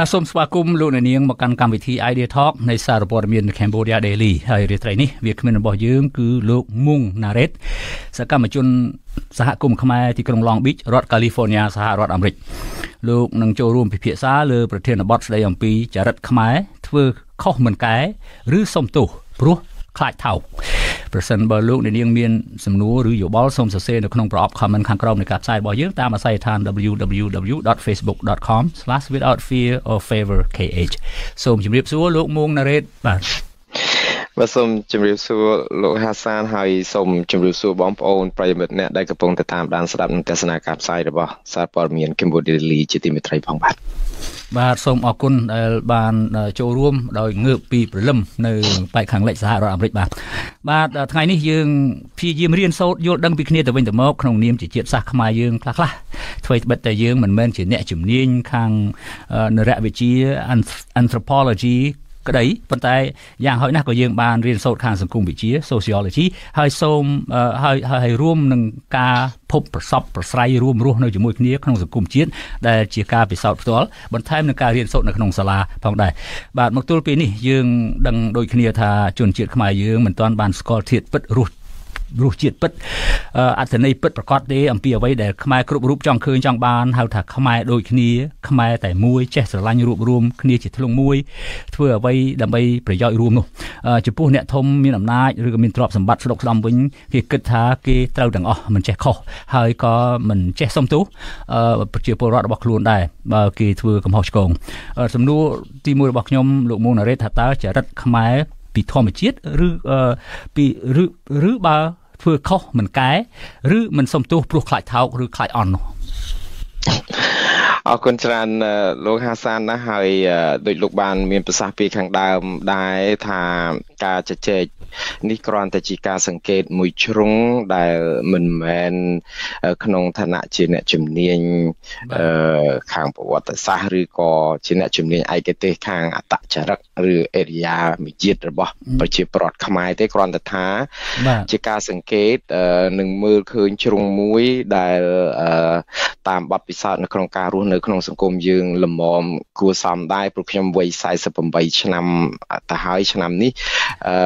បាទសូមស្វាគមន៍លោកអ្នកនាងមកកាន់កម្មវិធី Idea Talk នៃសារព័ត៌មាន Cambodia Daily ហើយរាត្រីនេះវាគ្មិនរបស់យើងគឺលោកមុងណារ៉េតសកម្មជនសហគមន៍ខ្មែរទីក្រុង Long Beach រដ្ឋ California សហរដ្ឋអាមេរិកលោកនឹងចូលរួមពិភាក្សាលើប្រធានបទស្ដីអំពីចរិតខ្មែរធ្វើខុសមិនកែឬសុំទោសព្រោះ ខ្លាចថោកប្រសិនបើលោកអ្នកនាងមានសំណួរឬយោបល់សូមសរសេរនៅក្នុងប្រអប់ comment ខាងក្រោមនៃការផ្សាយរបស់យើងតាមអាស័យដ្ឋាន www.facebook.com/withoutfearorfavorkh សូមជម្រាបសួរលោកមួងណារ៉េតបាទ បាទសូមជម្រាបសួរលោកហាសានហើយសូមជម្រាបសួរបងប្អូនប្រិយមិត្តអ្នកដែលកំពុងតាមដានស្ដាប់និងទស្សនាការផ្សាយរបស់សារព័ត៌មាន Cambodia Daily ជាទីមេត្រីផងបាទបាទសូមអរគុណដែលបានចូលរួមដោយងើបពីព្រលឹមនៅប៉ែកខាងលិចសហរដ្ឋអាមេរិកបាទបាទថ្ងៃនេះយើងព្យាយាមរៀនសូត្រយល់ដឹងពីគ្នាទៅវិញទៅមកក្នុងនាមជាជាតិសាសន៍ខ្មែរយើងខ្លះខ្លះធ្វើត្បិតតែយើងមិនមែនជាអ្នកជំនាញខាងនរវិទ្យា anthropology ក្តីប៉ុន្តែយ៉ាងហោចណាស់ក៏យើងបានរៀនសូត្រខាងសង្គមវិទ្យា sociology ហើយសូមហើយហើយរួមនឹងការភពប្រសពប្រស្រ័យរួមរស់នៅជាមួយគ្នាក្នុងសង្គមជាតិដែលជាការពិសោធន៍ផ្ទាល់បន្ថែមនឹងការរៀនសូត្រនៅក្នុងសាលាផងដែរបាទមកទល់ពេលនេះយើងដឹងដូចគ្នាថាជនជាតិខ្មែរយើងមិនទាន់បានស្គាល់ធាតុពិតរស់ រសជាតិពិតអត្ថន័យពិតប្រកបទេអំពីអ្វីដែលខ្មែរគ្រប់រូបចង់ឃើញចង់បានហៅថាខ្មែរដូចគ្នាខ្មែរតែមួយចេះស្រឡាញ់រួបរวมគ្នាជាធ្លុងមួយធ្វើអ្វីដើម្បីប្រយោជន៍រួមនោះចំពោះអ្នកធំមានអំណាចឬក៏មានទ្រព្យសម្បត្តិស្ដុកស្ដំវិញគេគិតថាគេត្រូវទាំងអស់មិនចេះខុសហើយក៏មិនចេះសុំទោសប្រជាពលរដ្ឋរបស់ខ្លួនដែរបើគេធ្វើកំហុសឆ្គងសំណួរទី1របស់ខ្ញុំលោកមុងណារ៉េតថាតើចរិតខ្មែរ ពីធម្មជាតិឬពីឬឬបើធ្វើខុសមិនកែឬមិនសុំទោសព្រោះខ្លាចថោកឬខ្លាចអន់នោះ អរគុណច្រើនលោកហាសានណាហើយដូចលោកបាន មានប្រសាសន៍ពីខាងដើមដែរថាការជជែកនេះគ្រាន់តែជាការសង្កេតមួយជ្រុងដែលមិនមែនក្នុងឋានៈជាអ្នកជំនាញខាងប្រវត្តិសាស្ត្រឬក៏ជាអ្នកជំនាញឯកទេសខាងអត្តចរិតឬអេរិយាមាជាតិរបស់ប្រជាប្រដ្ឋខ្មែរទេគ្រាន់តែថាជាការសង្កេតនឹងមើលឃើញជ្រុងមួយដែលតាមបទពិសោធន៍នៅក្នុងការរស់នៅក្នុងសង្គមយើងលំមគួរសមដែរព្រោះខ្ញុំវ័យ48ឆ្នាំទៅហើយឆ្នាំនេះអឺ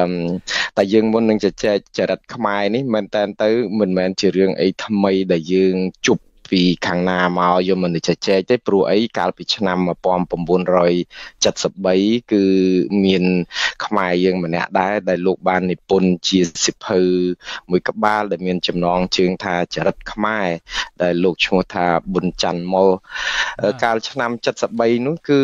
តែយើងមុននឹងជជែកចរិតខ្មែរនេះមែនតើទៅមិនមែនជារឿងអីថ្មីដែលយើងជប់ ពីខាងណាមកយកមកជជែកទេព្រោះអីកាលពីឆ្នាំ1973គឺមានខ្មែរយើងម្នាក់ដែរដែលលោកបាននិពន្ធជាសិភៅមួយក្បាលដែលមានចំណងជើងថាចរិតខ្មែរដែលលោកឈ្មោះថាប៊ុនច័ន្ទមុលកាលឆ្នាំ73នោះគឺ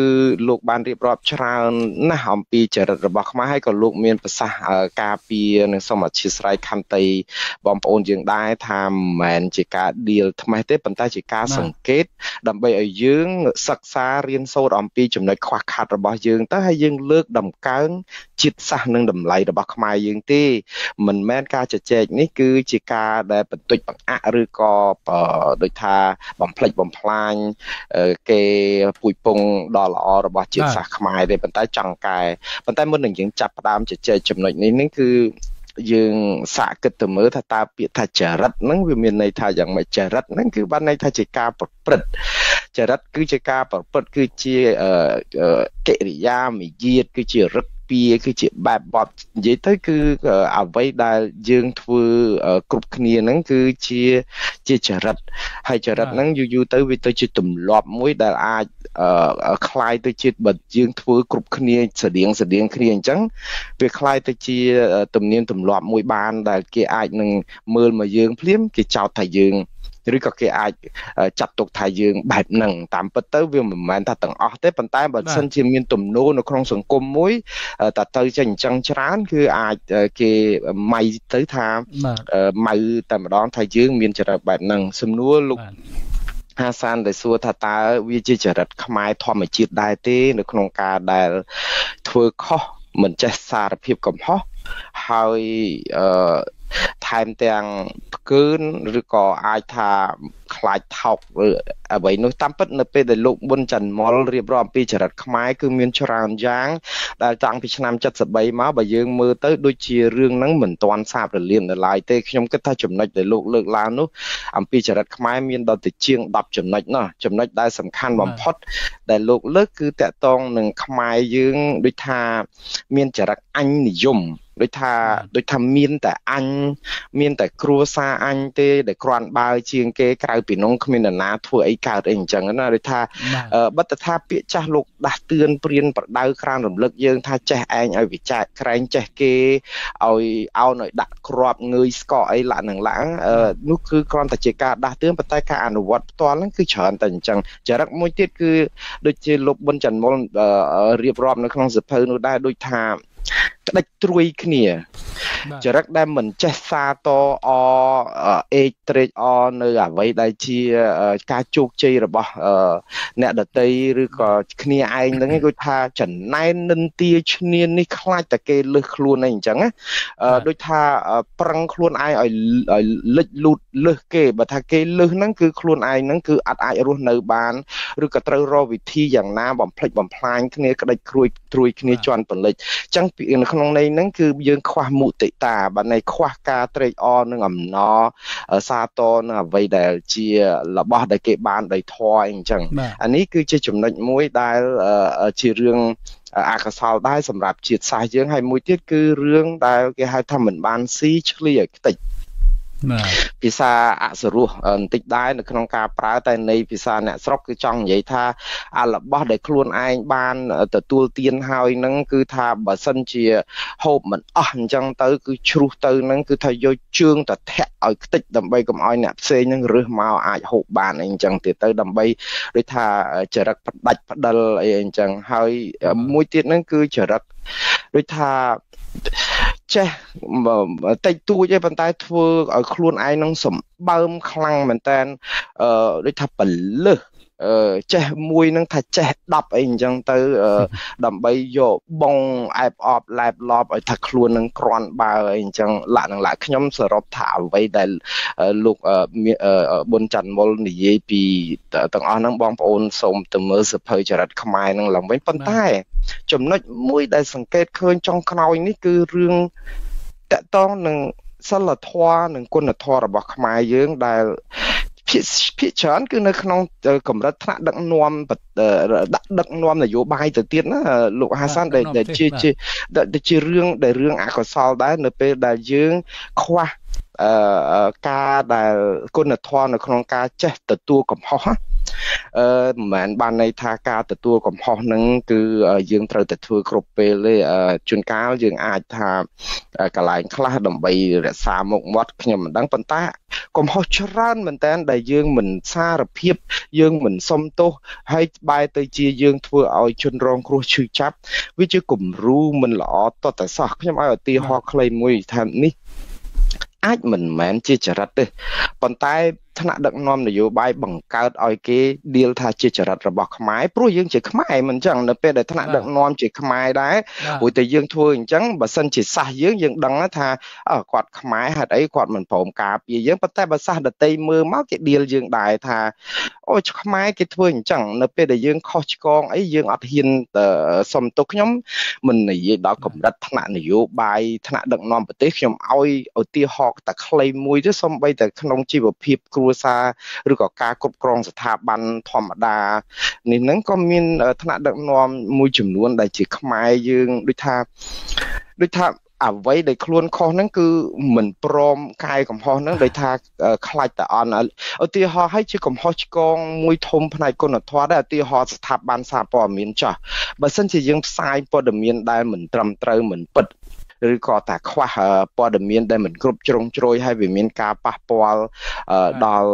លោកបានរៀបរាប់ច្រើនណាស់អំពីចរិតរបស់ខ្មែរហើយក៏លោកមានប្រសាសន៍ការពារនិងសូមអធិស្ឋានខន្តីបងប្អូនយើងដែរថាមិនមែនជាការឌីលថ្មីទេប៉ុន្តែជាការសង្កេត ដើម្បីឲ្យយើងសិក្សារៀនសូត្រអំពីចំណុចខ្វះខាតរបស់យើងទៅហើយយើងលើកដំកើងជាតិសាសន៍និងតម្លៃរបស់ខ្មែរយើងទេមិនមែនការជជែកនេះគឺជាការដែលបន្តិចបង្អាក់ឬក៏ដូចថាបំផ្លិចបំផ្លាញគេពួយពងដ៏ល្អរបស់ជាតិសាសន៍ខ្មែរទេប៉ុន្តែចង់កែប៉ុន្តែមុននឹងយើងចាប់ផ្ដើមជជែកចំណុចនេះនេះគឺ យើងសាកគិតទៅមើលថាតើពាក្យថាចរិតហ្នឹងវាមានន័យថាយ៉ាងម៉េចចរិតហ្នឹងគឺបានន័យថាជាការប្រព្រឹត្តចរិតគឺជាការប្រព្រឹត្តគឺជាកិរិយាមាយាទគឺជារឹក ពាគឺជាបែបបត់និយាយទៅគឺអ្វីដែលយើងធ្វើគ្រប់គ្នាហ្នឹងគឺជាជាចរិតហើយចរិតហ្នឹងយូរយូរទៅវាទៅជាទម្លាប់មួយដែលអាចคล้ายទៅជាបើយើងធ្វើគ្រប់គ្នាស្តៀងស្តៀងគ្នាអញ្ចឹងវាคล้ายទៅជាទំនៀមទម្លាប់មួយបានដែលគេអាចនឹងមើលមកយើងភ្លាមគេចោទថាយើង ឬក៏គេអាចចាត់ទុកថាយើងបែបហ្នឹងតាមពិតទៅវាមិនមែនថាទាំងអស់ទេប៉ុន្តែបើសិនជាមានទំនោរនៅក្នុងសង្គមមួយតើទៅចេះអញ្ចឹងច្រើន គឺអាចគេម៉ៃទៅថាម៉ៅតែម្ដងថាយើងមានចរិតបែបហ្នឹងសំណួរលោកហាសានដែលសួរថាតើវាជាចរិតខ្មែរធម្មជាតិដែរទេ នៅក្នុងការដែលធ្វើខុសមិនចេះសារភាពកំហុសហើយអឺ ថែមទាំងផ្កើនឬក៏អាចថាខ្លាចថោកឬអ្វីនោះតាមពិតនៅពេលដែលលោកប៊ុនច័ន្ទមុលរៀបរាប់អំពីចរិតខ្មែរគឺមានច្រើនយ៉ាងដែលតាំងពីឆ្នាំ73មកបើយើងមើលទៅដូចជារឿងហ្នឹងមិនទាន់សាបរលាបនៅឡើយទេខ្ញុំគិតថាចំណុចដែលលោកលើកឡើងនោះអំពីចរិតខ្មែរមានដល់ទៅជាង10ចំណុចណោះចំណុចដែលសំខាន់បំផុត ដែលលោកលើកគឺតកតងនឹងខ្មែរយើងដូចថាមានចរិតអញនិយម ដូចថាដូចថាមានតែអញមានតែគ្រួសារអញទេដែលគ្រាន់បើជាងគេក្រៅពីនោះគ្មាននរណាធ្វើអីកើតអីអញ្ចឹងណាដូចថាបទថាពាក្យចាស់លោកដាស់តឿនព្រៀនប្រដៅក្រានរំលឹកយើង ថាចេះឯងឲ្យវិចារក្រែងចេះគេឲ្យអោនឲ្យដាក់គ្រាប់ងើយស្កកអីឡាក់នឹងឡាក់នោះគឺគ្រាន់តែជាការដាស់តឿនប៉ុន្តែការអនុវត្តផ្ទាល់ហ្នឹងគឺច្រើនតែអញ្ចឹងចរិតមួយទៀតគឺដូចជាលោកប៊ុនច័ន្ទមុលរៀបរាប់នៅក្នុងសភៅនោះដែរដូចថា ក្តិចត្រួយគ្នាចរិតដែលមិនចេះសាតអអេកត្រេកអនៅអ្វីដែលជាការជោគជ័យរបស់អ្នកដតីឬក៏គ្នាឯងហ្នឹងគេថាចំណែននិន្ទាឈ្នាននេះខ្លាចតែគេលឹះខ្លួនអីអញ្ចឹងណាដូចថាប្រឹងខ្លួនឯងឲ្យឲ្យលិចលូតលឹះគេបើថាគេលឹះហ្នឹងគឺខ្លួនឯងហ្នឹងគឺអត់អាចរស់នៅបានឬក៏ត្រូវរកវិធីយ៉ាងណាបំភ្លេចបំផ្លាញគ្នាក្តិចគ្រួយត្រួយគ្នាជន់ពលិចអញ្ចឹងនៅក្នុងន័យហ្នឹងគឺយើងខ្វះមុទិតាបាទន័យខ្វះការត្រេកអរនឹងអំណរសាទរនឹងអ្វីដែលជារបស់ដែលគេបានដោយធម៌អីអញ្ចឹងអានេះគឺជាចំណុចមួយដែលជារឿងអកុសលដែរសម្រាប់ជាតិសាសន៍យើងហើយមួយទៀតគឺរឿងដែលគេហៅថាមិនបានស៊ីឆ្លៀឲ្យខ្ទេចបាទ ភាសាអសរោះបន្តិចដែរនៅក្នុងការប្រើតែនៃភាសាអ្នកស្រុកគឺចង់និយាយថាអារបស់ដែលខ្លួនឯងបានទទួលទានហើយនឹងគឺថាបើសិនជាហូបមិនអស់អញ្ចឹងទៅគឺជ្រុះទៅនឹងគឺថាយកជើងទៅធាក់ឲ្យខ្ទេចដើម្បីកុំឲ្យអ្នកផ្សេងនឹងរើសមកអាចហូបបានអីអញ្ចឹងទៀតទៅដើម្បីដូចថាចរិតផ្ដាច់ផ្ដិលអីអញ្ចឹងហើយមួយទៀតហ្នឹងគឺចរិតដូចថា ចេះតិចតួចទេប៉ុន្តែធ្វើឲ្យខ្លួនឯងនឹងសម្បើមខ្លាំងមែនតើអឺដូចថាបលឹះអឺ ចេះមួយនឹងថាចេះ10អីអញ្ចឹងទៅដើម្បីយកបងអែបអបឡែបឡប់ឲ្យថាខ្លួននឹងក្រាន់បើអីអញ្ចឹងលាក់នឹងលាក់ខ្ញុំសរុបថាអ្វីដែលលោកប៊ុនច័ន្ទមុលនិយាយពីទាំងអស់ហ្នឹងបងប្អូនសូមទៅមើលសភៅចរិតខ្មែរនឹងឡើងវិញប៉ុន្តែ ចំណុចមួយដែលសង្កេតឃើញចុងក្រោយនេះគឺរឿងតកតងនឹងសិលធម៌និងគុណធម៌របស់ខ្មែរយើងដែល ភាគភាគច្រើនគឺនៅក្នុងកម្រិតថ្នាក់ដឹកនាំដាក់ដឹកនាំនយោបាយទៅទៀតណាលោកហាសានដែលជាជាជារឿងដែលរឿងអកុសលដែរនៅពេលដែលយើងខ្វះអឺការដែលគុណធម៌នៅក្នុងការចេះទទួលកំហុស អឺមិនមែនបានន័យថាការទទួលកំហុសហ្នឹងគឺយើងត្រូវតែធ្វើគ្រប់ពេលទេជួនកាលយើងអាចថាកន្លែងខ្លះដើម្បីរក្សាមុខមាត់ខ្ញុំមិនដឹងប៉ុន្តែកំហុសច្រើនមែនតើដែលយើងមិនសារភាពយើងមិនសុំទោសហើយបែរទៅជាយើងធ្វើឲ្យជនរងគ្រោះឈឺចាប់វាជាគំរូមិនល្អតតែសោះខ្ញុំឲ្យឧទាហរណ៍ខ្លីមួយថានេះអាចមិនមែនជាចរិតទេប៉ុន្តែ ថ្នាក់ដឹកនាំនយោបាយបង្កើតឲ្យគេឌីលថាជាចរិតរបស់ខ្មែរព្រោះយើងជាខ្មែរមិនអញ្ចឹងនៅពេលដែលថ្នាក់ដឹកនាំជាខ្មែរដែរព្រោះតែយើងធ្វើអញ្ចឹងបើសិនជាសាសយើងយើងដឹងថាគាត់ខ្មែរហេតុអីគាត់មិនព្រមការពារយើងប៉ុន្តែបើសាសដតីមើលមកគេឌីលយើងដែរថាអូខ្មែរគេធ្វើអញ្ចឹងនៅពេលដែលយើងខុសឆ្គងអីយើងអត់ហ៊ានសុំទោសខ្ញុំមិននិយាយដល់កម្រិតថ្នាក់នយោបាយថ្នាក់ដឹកនាំប្រទេសខ្ញុំឲ្យឧទាហរណ៍តែខ្លីមួយទៅសំបីតែក្នុងជីវភាពគ្រួរួសារឬក៏ការគ្រប់គ្រងស្ថាប័នធម្មតានេះហ្នឹងក៏មានថ្នាក់ដឹកនាំមួយចំនួន ដែលជាខ្មែរយើងដូចថាដូចថាអ្វីដែលខ្លួនខុសហ្នឹងគឺមិនព្រមកាយកំហុសហ្នឹងដោយថាខ្លាចតែអន់ឧទាហរណ៍ឲ្យជាកំហុសឆ្គងមួយធំផ្នែកគុណធម៌ដែរឧទាហរណ៍ស្ថាប័នសារព័ត៌មានចាស់បើសិនជាយើងផ្សាយព័ត៌មានដែលមិនត្រឹមត្រូវមិនពិត ឬក៏តែខ្វះព័ត៌មានដែលមិនគ្រប់ជ្រុងជ្រោយហើយវាមានការប៉ះពាល់ដល់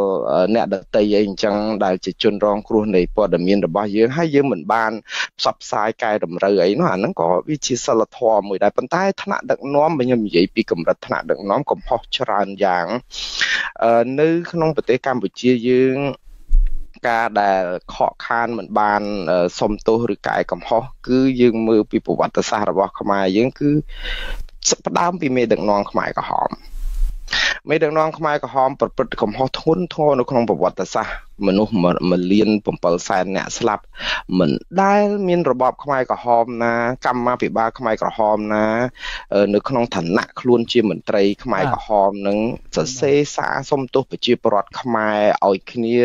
អ្នកដតីអីអញ្ចឹងដែលជាជនរងគ្រោះនៃព័ត៌មានរបស់យើងហើយយើងមិនបានផ្សព្វផ្សាយកែតម្រូវអីនោះអាហ្នឹងក៏វាជាសិលធម៌មួយដែរប៉ុន្តែថ្នាក់ដឹកនាំខ្ញុំនិយាយពីកម្រិតថ្នាក់ដឹកនាំកំហុសច្រើនយ៉ាងនៅក្នុងប្រទេសកម្ពុជាយើង ការដែលខកខានមិនបានសុំទោសឬកែកំហុសគឺយើងមើលពីប្រវត្តិសាស្ត្ររបស់ខ្មែរយើងគឺផ្ដើមពីមេដឹកនាំខ្មែរក្រហមមេដឹកនាំខ្មែរក្រហមប្រព្រឹត្តកំហុសធ្ងន់ធ្ងរនៅក្នុងប្រវត្តិសាស្ត្រមនុស្សមួយលាន7សែនអ្នកស្លាប់មិនដែល មានរបបខ្មែរក្រហមណា កម្មាភិបាលខ្មែរក្រហមណា នៅក្នុងឋានៈខ្លួនជាមន្ត្រី ខ្មែរក្រហមនឹងសរសេរសារសុំទោសប្រជាពលរដ្ឋខ្មែរឲ្យគ្នា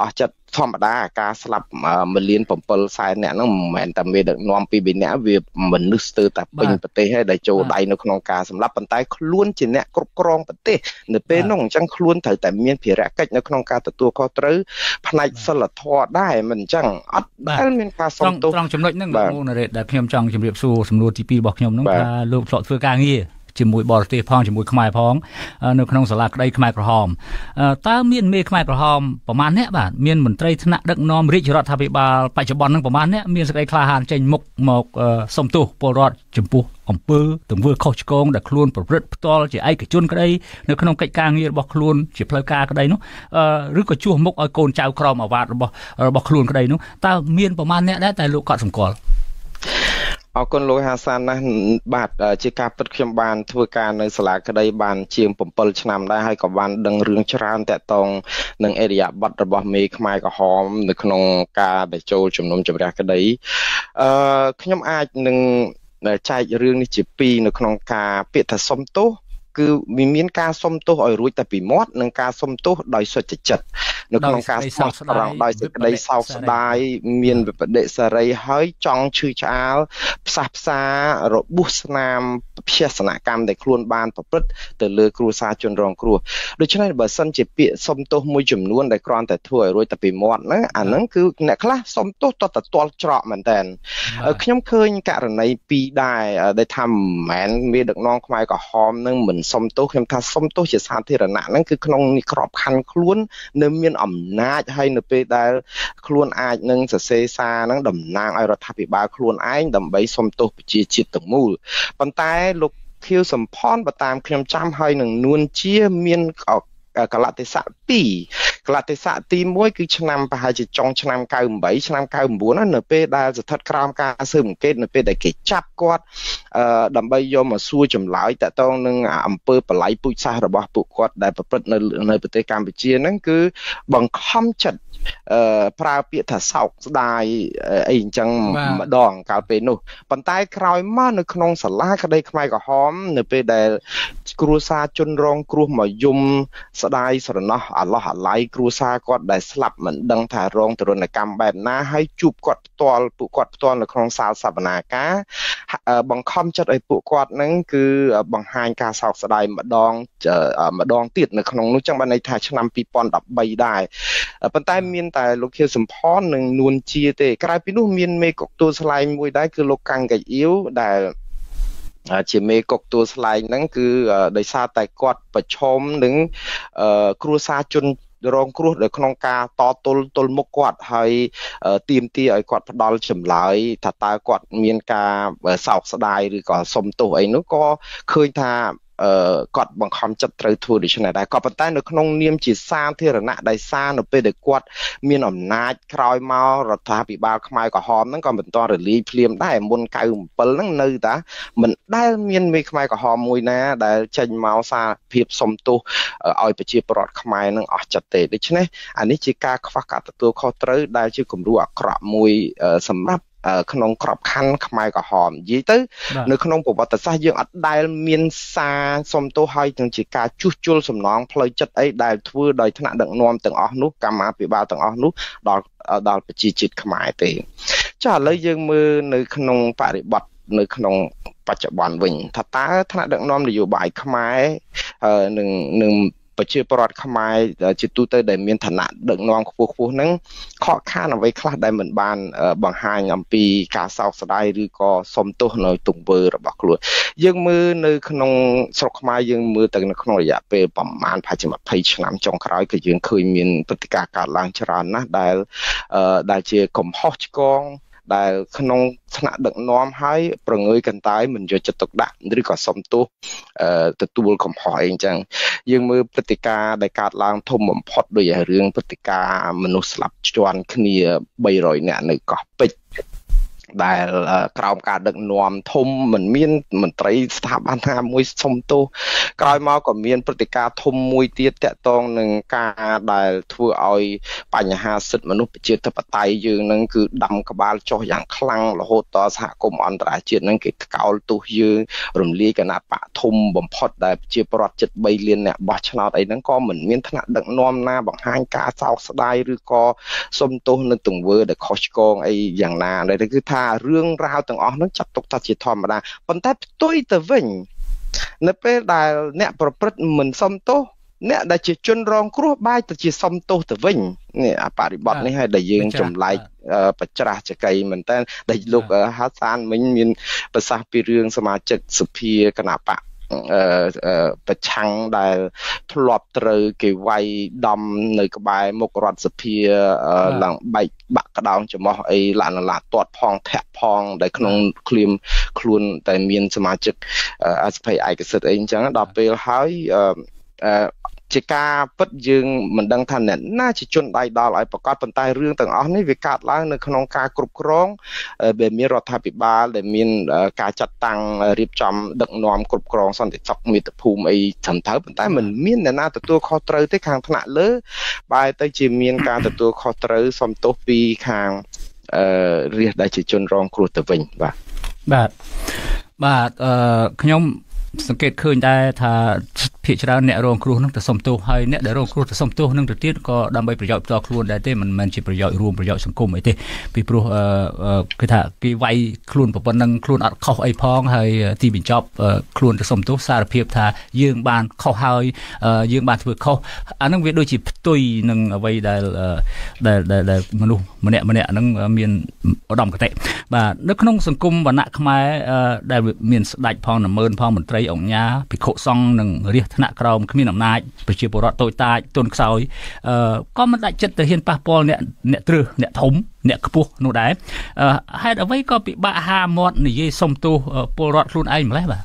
អស់ចិត្តធម្មតាការស្លាប់1លាន7សែនអ្នកហ្នឹងមិនមែនតែមេដឹកនាំពីរនាក់វាមនុស្សស្ទើរតែពេញប្រទេសហើយដែលចូលដៃនៅក្នុងការសម្លាប់ប៉ុន្តែខ្លួនជាអ្នកគ្រប់គ្រងប្រទេសនៅពេលនោះអញ្ចឹងខ្លួនត្រូវតែមានភារកិច្ចនៅក្នុងការទទួលខុសត្រូវផ្នែកសិលធម៌ដែរមិនអញ្ចឹងអត់ដែលមានការសុំទោសត្រង់ចំណុចហ្នឹងលោកមូនរ៉េតដែលខ្ញុំចង់ជម្រាបសួរសំណួរទី2របស់ខ្ញុំហ្នឹងថាលោកធ្លាប់ធ្វើការងារ ជាមួយបរទេសផងជាមួយខ្មែរផងនៅក្នុងសាលាក្តីខ្មែរក្រហមតើមានមេខ្មែរក្រហមប្រមាណអ្នកបាទមានមន្ត្រីថ្នាក់ដឹកនាំរាជរដ្ឋាភិបាលបច្ចុប្បន្ននឹងប្រមាណអ្នកមានសេចក្តីក្លាហានចេញមុខមកសុំទោសពលរដ្ឋចំពោះអំពើទង្វើខុសឆ្គងដែលខ្លួនប្រព្រឹត្តផ្ទាល់ជាឯកជនក្តីនៅក្នុងកិច្ចការងាររបស់ខ្លួនជាផ្លូវការក្តីនោះឬក៏ជួសមុខឲ្យកូនចៅក្រមអាវ៉ាតរបស់របស់ខ្លួនក្តីនោះតើមានប្រមាណអ្នកដែរតែលោកក៏សម្គាល់ អរគុណលោកហាសានណាស់បាទជាការពិតខ្ញុំបានធ្វើការនៅសាលាក្តីបានជាង7ឆ្នាំដែរហើយក៏បានដឹងរឿងច្រើនតាក់ទងនឹងអេរិយាប័ត្ររបស់មេខ្មែរក្រហមនៅក្នុងការដែលចូលជំនុំជម្រះក្តីអឺខ្ញុំអាចនឹងចែករឿងនេះជាពីរនៅក្នុងការពាក្យថាសុំទោស គឺវាមានការសុំទោសឲ្យរួចតែពីមាត់និងការសុំទោសដោយសុចចិត្តនៅក្នុងការស្មោះត្រង់ដោយសេចក្តីសោកស្ដាយមានវិបដិសារីហើយចង់ឈឺឆ្អាលផ្សះផ្សារបួសស្នាមភេសនកម្មដែលខ្លួនបានប្រព្រឹត្តទៅលើគ្រួសារជនរងគ្រោះដូច្នេះបើសិនជាពាក្យសុំទោសមួយចំនួនដែលគ្រាន់តែធ្វើឲ្យរួចតែពីមាត់ហ្នឹងអាហ្នឹងគឺអ្នកខ្លះសុំទោសតតតល់ច្រកមែនតើខ្ញុំឃើញករណីពីរដែរដែលថាមិនមែនមានដឹកនាំខ្មែរក្រហមនឹងមិនសុំទោសខ្ញុំថាសុំទោសជាសាធារណៈហ្នឹងគឺក្នុងនេះក្របខ័ណ្ឌខ្លួន នៅមានអំណាចហើយនៅពេលដែលខ្លួនអាចនឹងសរសេរសារហ្នឹងតំណាងឲ្យរដ្ឋាភិបាលខ្លួនឯងដើម្បីសុំទោសប្រជាជាតិទាំងមូលប៉ុន្តែលោកខៀវសំផនបើតាមខ្ញុំចាំហើយនឹងនួនជាមានកលតិសៈ2 កលតិសៈទី1គឺឆ្នាំប្រហែលជាចុងឆ្នាំ98ឆ្នាំ99នៅពេលដែលស្ថិតក្រោមការស៊ើបអង្កេតនៅពេលដែលគេចាប់គាត់ដើម្បីយកមកសួរចម្លើយតកតងនឹងអំពើបល័យពូជសាសន៍របស់ពួកគាត់ដែលប្រព្រឹត្តនៅនៅប្រទេសកម្ពុជាហ្នឹងគឺបង្ខំចិត្តអឺ ប្រើពាក្យថាសោកស្ដាយអីអញ្ចឹងម្ដងកាលពេលនោះប៉ុន្តែក្រោយមកនៅក្នុងសាលាក្តីខ្មែរក្រហម នៅពេលដែលគ្រួសារជនរងគ្រោះមកយំស្ដាយស្រណោះអាឡោះអាឡៃគ្រួសារគាត់ដែលស្លាប់មិនដឹងថារងទរណកម្មបែបណាហើយជួបគាត់ផ្ទាល់ពួកគាត់ផ្ទាល់នៅក្នុងសាលសវនាការបង្ខំចិត្តឲ្យពួកគាត់នឹងគឺបង្ហាញការសោកស្ដាយម្ដងម្ដងទៀតនៅក្នុងនោះចឹងបានន័យថាឆ្នាំ2013ដែរប៉ុន្តែមានតែលោកខៀវសំផននិងនួនជាទេក្រៅពីនោះមានមេកុកទួលស្លែងមួយដែរគឺលោកកាំងកាអ៊ីវដែលជាមេកុកទួលស្លែងហ្នឹងគឺដោយសារតែគាត់ប្រឈមនឹងគ្រួសារជនរងគ្រោះនៅក្នុងការតទល់ទល់មុខគាត់ហើយទៀមទាឲ្យគាត់ផ្ដាល់ចម្លើយថាតើគាត់មានការសោកស្ដាយឬក៏សុំទោសអីនោះក៏ឃើញថាអឺ គាត់បង្ខំចិត្តត្រូវធ្វើដូច្នេះដែរក៏ប៉ុន្តែនៅក្នុងនាមជាសាធារណៈដែលសារនៅពេលដែលគាត់មានអំណាចក្រោយមករដ្ឋាភិបាលខ្មែរក្រហមហ្នឹងក៏មិនតរលាយភ្លាមដែរមុន97ហ្នឹងនៅតាមិនដែលមានមេខ្មែរក្រហមមួយណាដែលចេញមកសារភាពសំទោសឲ្យប្រជាពលរដ្ឋខ្មែរនឹងអស់ចិត្តទេដូច្នេះអានេះជាការខ្វះការទទួលខុសត្រូវដែលជាគំរូអាក្រក់មួយសម្រាប់ ក្នុងក្របខ័ណ្ឌខ្មែរក្រហមនិយាយទៅនៅក្នុងប្រវត្តិសាស្ត្រយើងអត់ដែលមានសារសុំទោសហើយទាំងជាការជួសជុលសំណងផ្លូវចិត្តអីដែលធ្វើដោយថ្នាក់ដឹកនាំទាំងអស់នោះកម្មាភិបាលទាំងអស់នោះដល់ដល់ប្រជាជាតិខ្មែរទេចាឥឡូវយើងមើលនៅក្នុងបរិបទនៅក្នុងបច្ចុប្បន្នវិញថាតើថ្នាក់ដឹកនាំនយោបាយខ្មែរនឹងនឹង ប្រជាពលរដ្ឋខ្មែរជាទូទៅដែលមានឋានៈដឹកនាំខ្ពស់ខ្ពស់ហ្នឹងខកខានអ្វីខ្លះដែលមិនបានបង្ហាញអំពីការសោកស្ដាយឬក៏សុំទោសនៅទង្វើរបស់ខ្លួនយើងមើលនៅក្នុងស្រុកខ្មែរយើងមើលទៅនៅក្នុងរយៈពេលប្រហែលប្រហែលជា20ឆ្នាំចុងក្រោយក៏យើងឃើញមានព្រឹត្តិការណ៍កើតឡើងច្រើនណាស់ដែលដែលជាកំហុសឆ្គង ដែលក្នុងថ្នាក់ដឹកនាំហើយប្រងើយកន្តើយមិនយកចិត្តទុកដាក់ឬក៏សុំទោសទទួលកំហុសអីអញ្ចឹងយើងមើលព្រឹត្តិការណ៍ដែលកើតឡើងធំបំផុតដូចជារឿងព្រឹត្តិការណ៍មនុស្សស្លាប់ជាន់គ្នា300នាក់នៅកោះពេជ្រ ដែលក្រោមការដឹកនាំធំមិនមានមន្ត្រីស្ថាប័នណាមួយសុំទោសក្រោយមកក៏មានព្រឹត្តិការណ៍ធំមួយទៀតតកតងនឹងការដែលធ្វើឲ្យបញ្ហាសិទ្ធិមនុស្សប្រជាធិបតេយ្យយើងនឹងគឺដាំក្បាលចុះយ៉ាងខ្លាំងរហូតដល់សហគមន៍អន្តរជាតិនឹងគេថ្កោលទោសយើងរំលាយគណៈបកធំបំផុតដែលប្រជាពលរដ្ឋជិត3លានអ្នកបោះឆ្នោតអីហ្នឹងក៏មិនមានថ្នាក់ដឹកនាំណាបង្ហាញការសោកស្ដាយឬក៏សុំទោសនៅទង្វើដែលខុសឆ្គងអីយ៉ាងណាដែលគឺថារឿងរ៉ាវទាំងអស់ហ្នឹងចាត់ទុកថាជាធម្មតាប៉ុន្តែផ្ទុយទៅវិញ នៅពេលដែលអ្នកប្រព្រឹត្តមិនសមទោសអ្នកដែលជាជនរងគ្រោះបែរទៅជាសំទោសទៅវិញនេះអាបរិបត្តិនេះហើយដែលយើងចម្លែកបច្រាស់ចកៃមែនតើដែលលោកហាសានមិញមានប្រសាសន៍ពីរឿងសមាជិកសភាគណៈបក ប្រឆាំងដែលធ្លាប់ត្រូវគេវាយដំនៅក្បែរមុខរដ្ឋសភាឡើងបែកបាក់ក្តោងច្រមុះអីឡានឡាទាត់ផងធាក់ផងដែលក្នុងឃ្លាមខ្លួនតែមានសមាជិកអសភ័យឯកសិទ្ធិអីអញ្ចឹងដល់ពេលហើយ ជាការពិតយើងមិនដឹងថាអ្នកណាជាជនដៃដល់ឲ្យប្រកាសប៉ុន្តែរឿងទាំងអស់នេះវាកើតឡើងនៅក្នុងការគ្រប់គ្រងដែលមានរដ្ឋាភិបាលដែលមានការចាត់តាំងរៀបចំដឹកនាំគ្រប់គ្រងសន្តិសុខមាតុភូមិអីត្រឹមត្រូវប៉ុន្តែមិនមានអ្នកណាទទួលខុសត្រូវទេខាងថ្នាក់លើបែរទៅជាមានការទទួលខុសត្រូវសំទោសពីខាងអឺរាជដែលជាជនរងគ្រោះទៅវិញបាទបាទបាទអឺខ្ញុំ សង្កេតឃើញដែរថាភាគច្រើនអ្នករងគ្រោះនឹងទៅសុំទោសហើយអ្នកដែលរងគ្រោះទៅសុំទោសនឹងទៅទៀតក៏ដើម្បីប្រយោជន៍ផ្ទាល់ខ្លួនដែរទេមិនមែនជាប្រយោជន៍រួមប្រយោជន៍សង្គមអីទេពីព្រោះគឺថាគេវាយខ្លួនប៉ុណ្ណឹងខ្លួនអត់ខុសអីផងហើយទីបញ្ចប់ខ្លួនទៅសុំទោសសារភាពថាយើងបានខុសហើយយើងបានធ្វើខុសអានឹងវាដូចជាផ្ទុយនឹងអ្វីដែលដែលដែលមនុស្សម្នាក់ម្នាក់ហ្នឹងមានឧត្តមគតិបាទនៅក្នុងសង្គមវណ្ណៈខ្មែរដែលមានស្ដេចផងនមើនផងមន្ត្រីអង្គញាភិក្ខុសង្ឃនិងរាជថ្នាក់ក្រោមគ្មានអំណាចប្រជាពលរដ្ឋតូចតាចទុនខ្សោយអឺក៏មិនដាច់ចិត្តទៅហ៊ានប៉ះពាល់អ្នកអ្នកត្រឹសអ្នកធំអ្នកខ្ពស់នោះដែរហេតុអ្វីក៏ពិបាកហាមាត់និយាយសុំទោសពលរដ្ឋខ្លួនឯងម្លេះបាទ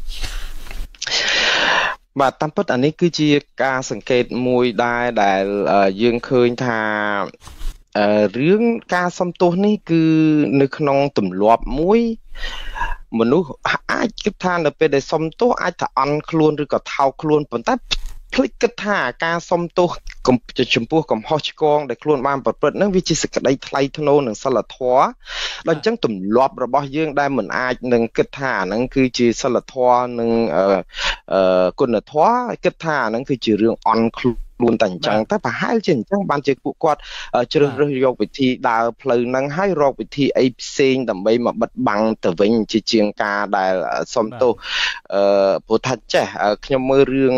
បាទតាមពិតអានេះគឺជាការសង្កេតមួយដែរដែលយើងឃើញថារឿងការសំទោសនេះគឺនៅក្នុងទម្លាប់មួយ មនុស្សអាចគិតថានៅពេលដែលសុំទោសអាចថាអន់ខ្លួនឬក៏ថោកខ្លួនប៉ុន្តែភ្លេចគិតថាការសុំទោសចំពោះកំហុសឆ្គងដែលខ្លួនបានប្រព្រឹត្តនឹងវាជាសេចក្តីថ្លៃថ្នូរនិងសិលធម៌ដល់អញ្ចឹងទម្លាប់របស់យើងដែលមិនអាចនឹងគិតថាអានឹងគឺជាសិលធម៌និងគុណធម៌គិតថាអានឹងគឺជារឿងអន់ខ្លួន ខ្លួនតែអញ្ចឹងតែប្រហែលជាអញ្ចឹងបានជាពួកគាត់ជ្រើសរើសយកវិធីដើរផ្លូវហ្នឹងហើយរកវិធីអីផ្សេងដើម្បីមកបិទបាំងទៅវិញជាជាងការដែលសុំទោសអឺព្រោះថាចេះខ្ញុំមើលរឿង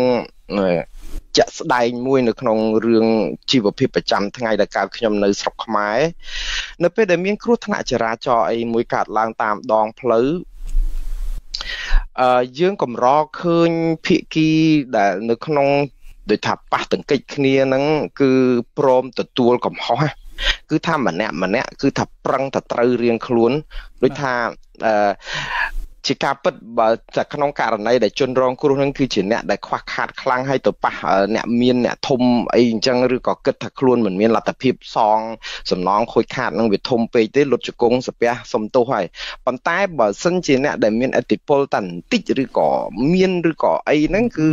ជាក់ស្ដែងមួយនៅក្នុងរឿងជីវភាពប្រចាំថ្ងៃដែលកើតខ្ញុំនៅស្រុកខ្មែរនៅពេលដែលមានគ្រោះថ្នាក់ចរាចរណ៍អីមួយកើតឡើងតាមដងផ្លូវអឺយើងកម្រឃើញភៀកគីដែលនៅក្នុង ដូចថាប៉ះទង្គិចគ្នាហ្នឹងគឺព្រមទទួលកំហុសគឺថាម្នាក់ម្នាក់គឺថាប្រឹងតែត្រូវរៀងខ្លួនដូចថាអឺជាការពិតបើតែក្នុងករណីដែលជនរងគ្រោះនឹងគឺជាអ្នកដែលខ្វះខាតខ្លាំងហើយទៅប៉ះអ្នកមានអ្នកធំអីអញ្ចឹងឬក៏គិតថាខ្លួនមិនមានលទ្ធភាពសងសំណងខូចខាតនឹងវាធំពេកទេលុតជង្គង់សាពះសំទោសហើយប៉ុន្តែបើសិនជាអ្នកដែលមានអតិពលតែបន្តិចឬក៏មានឬក៏អីហ្នឹងគឺ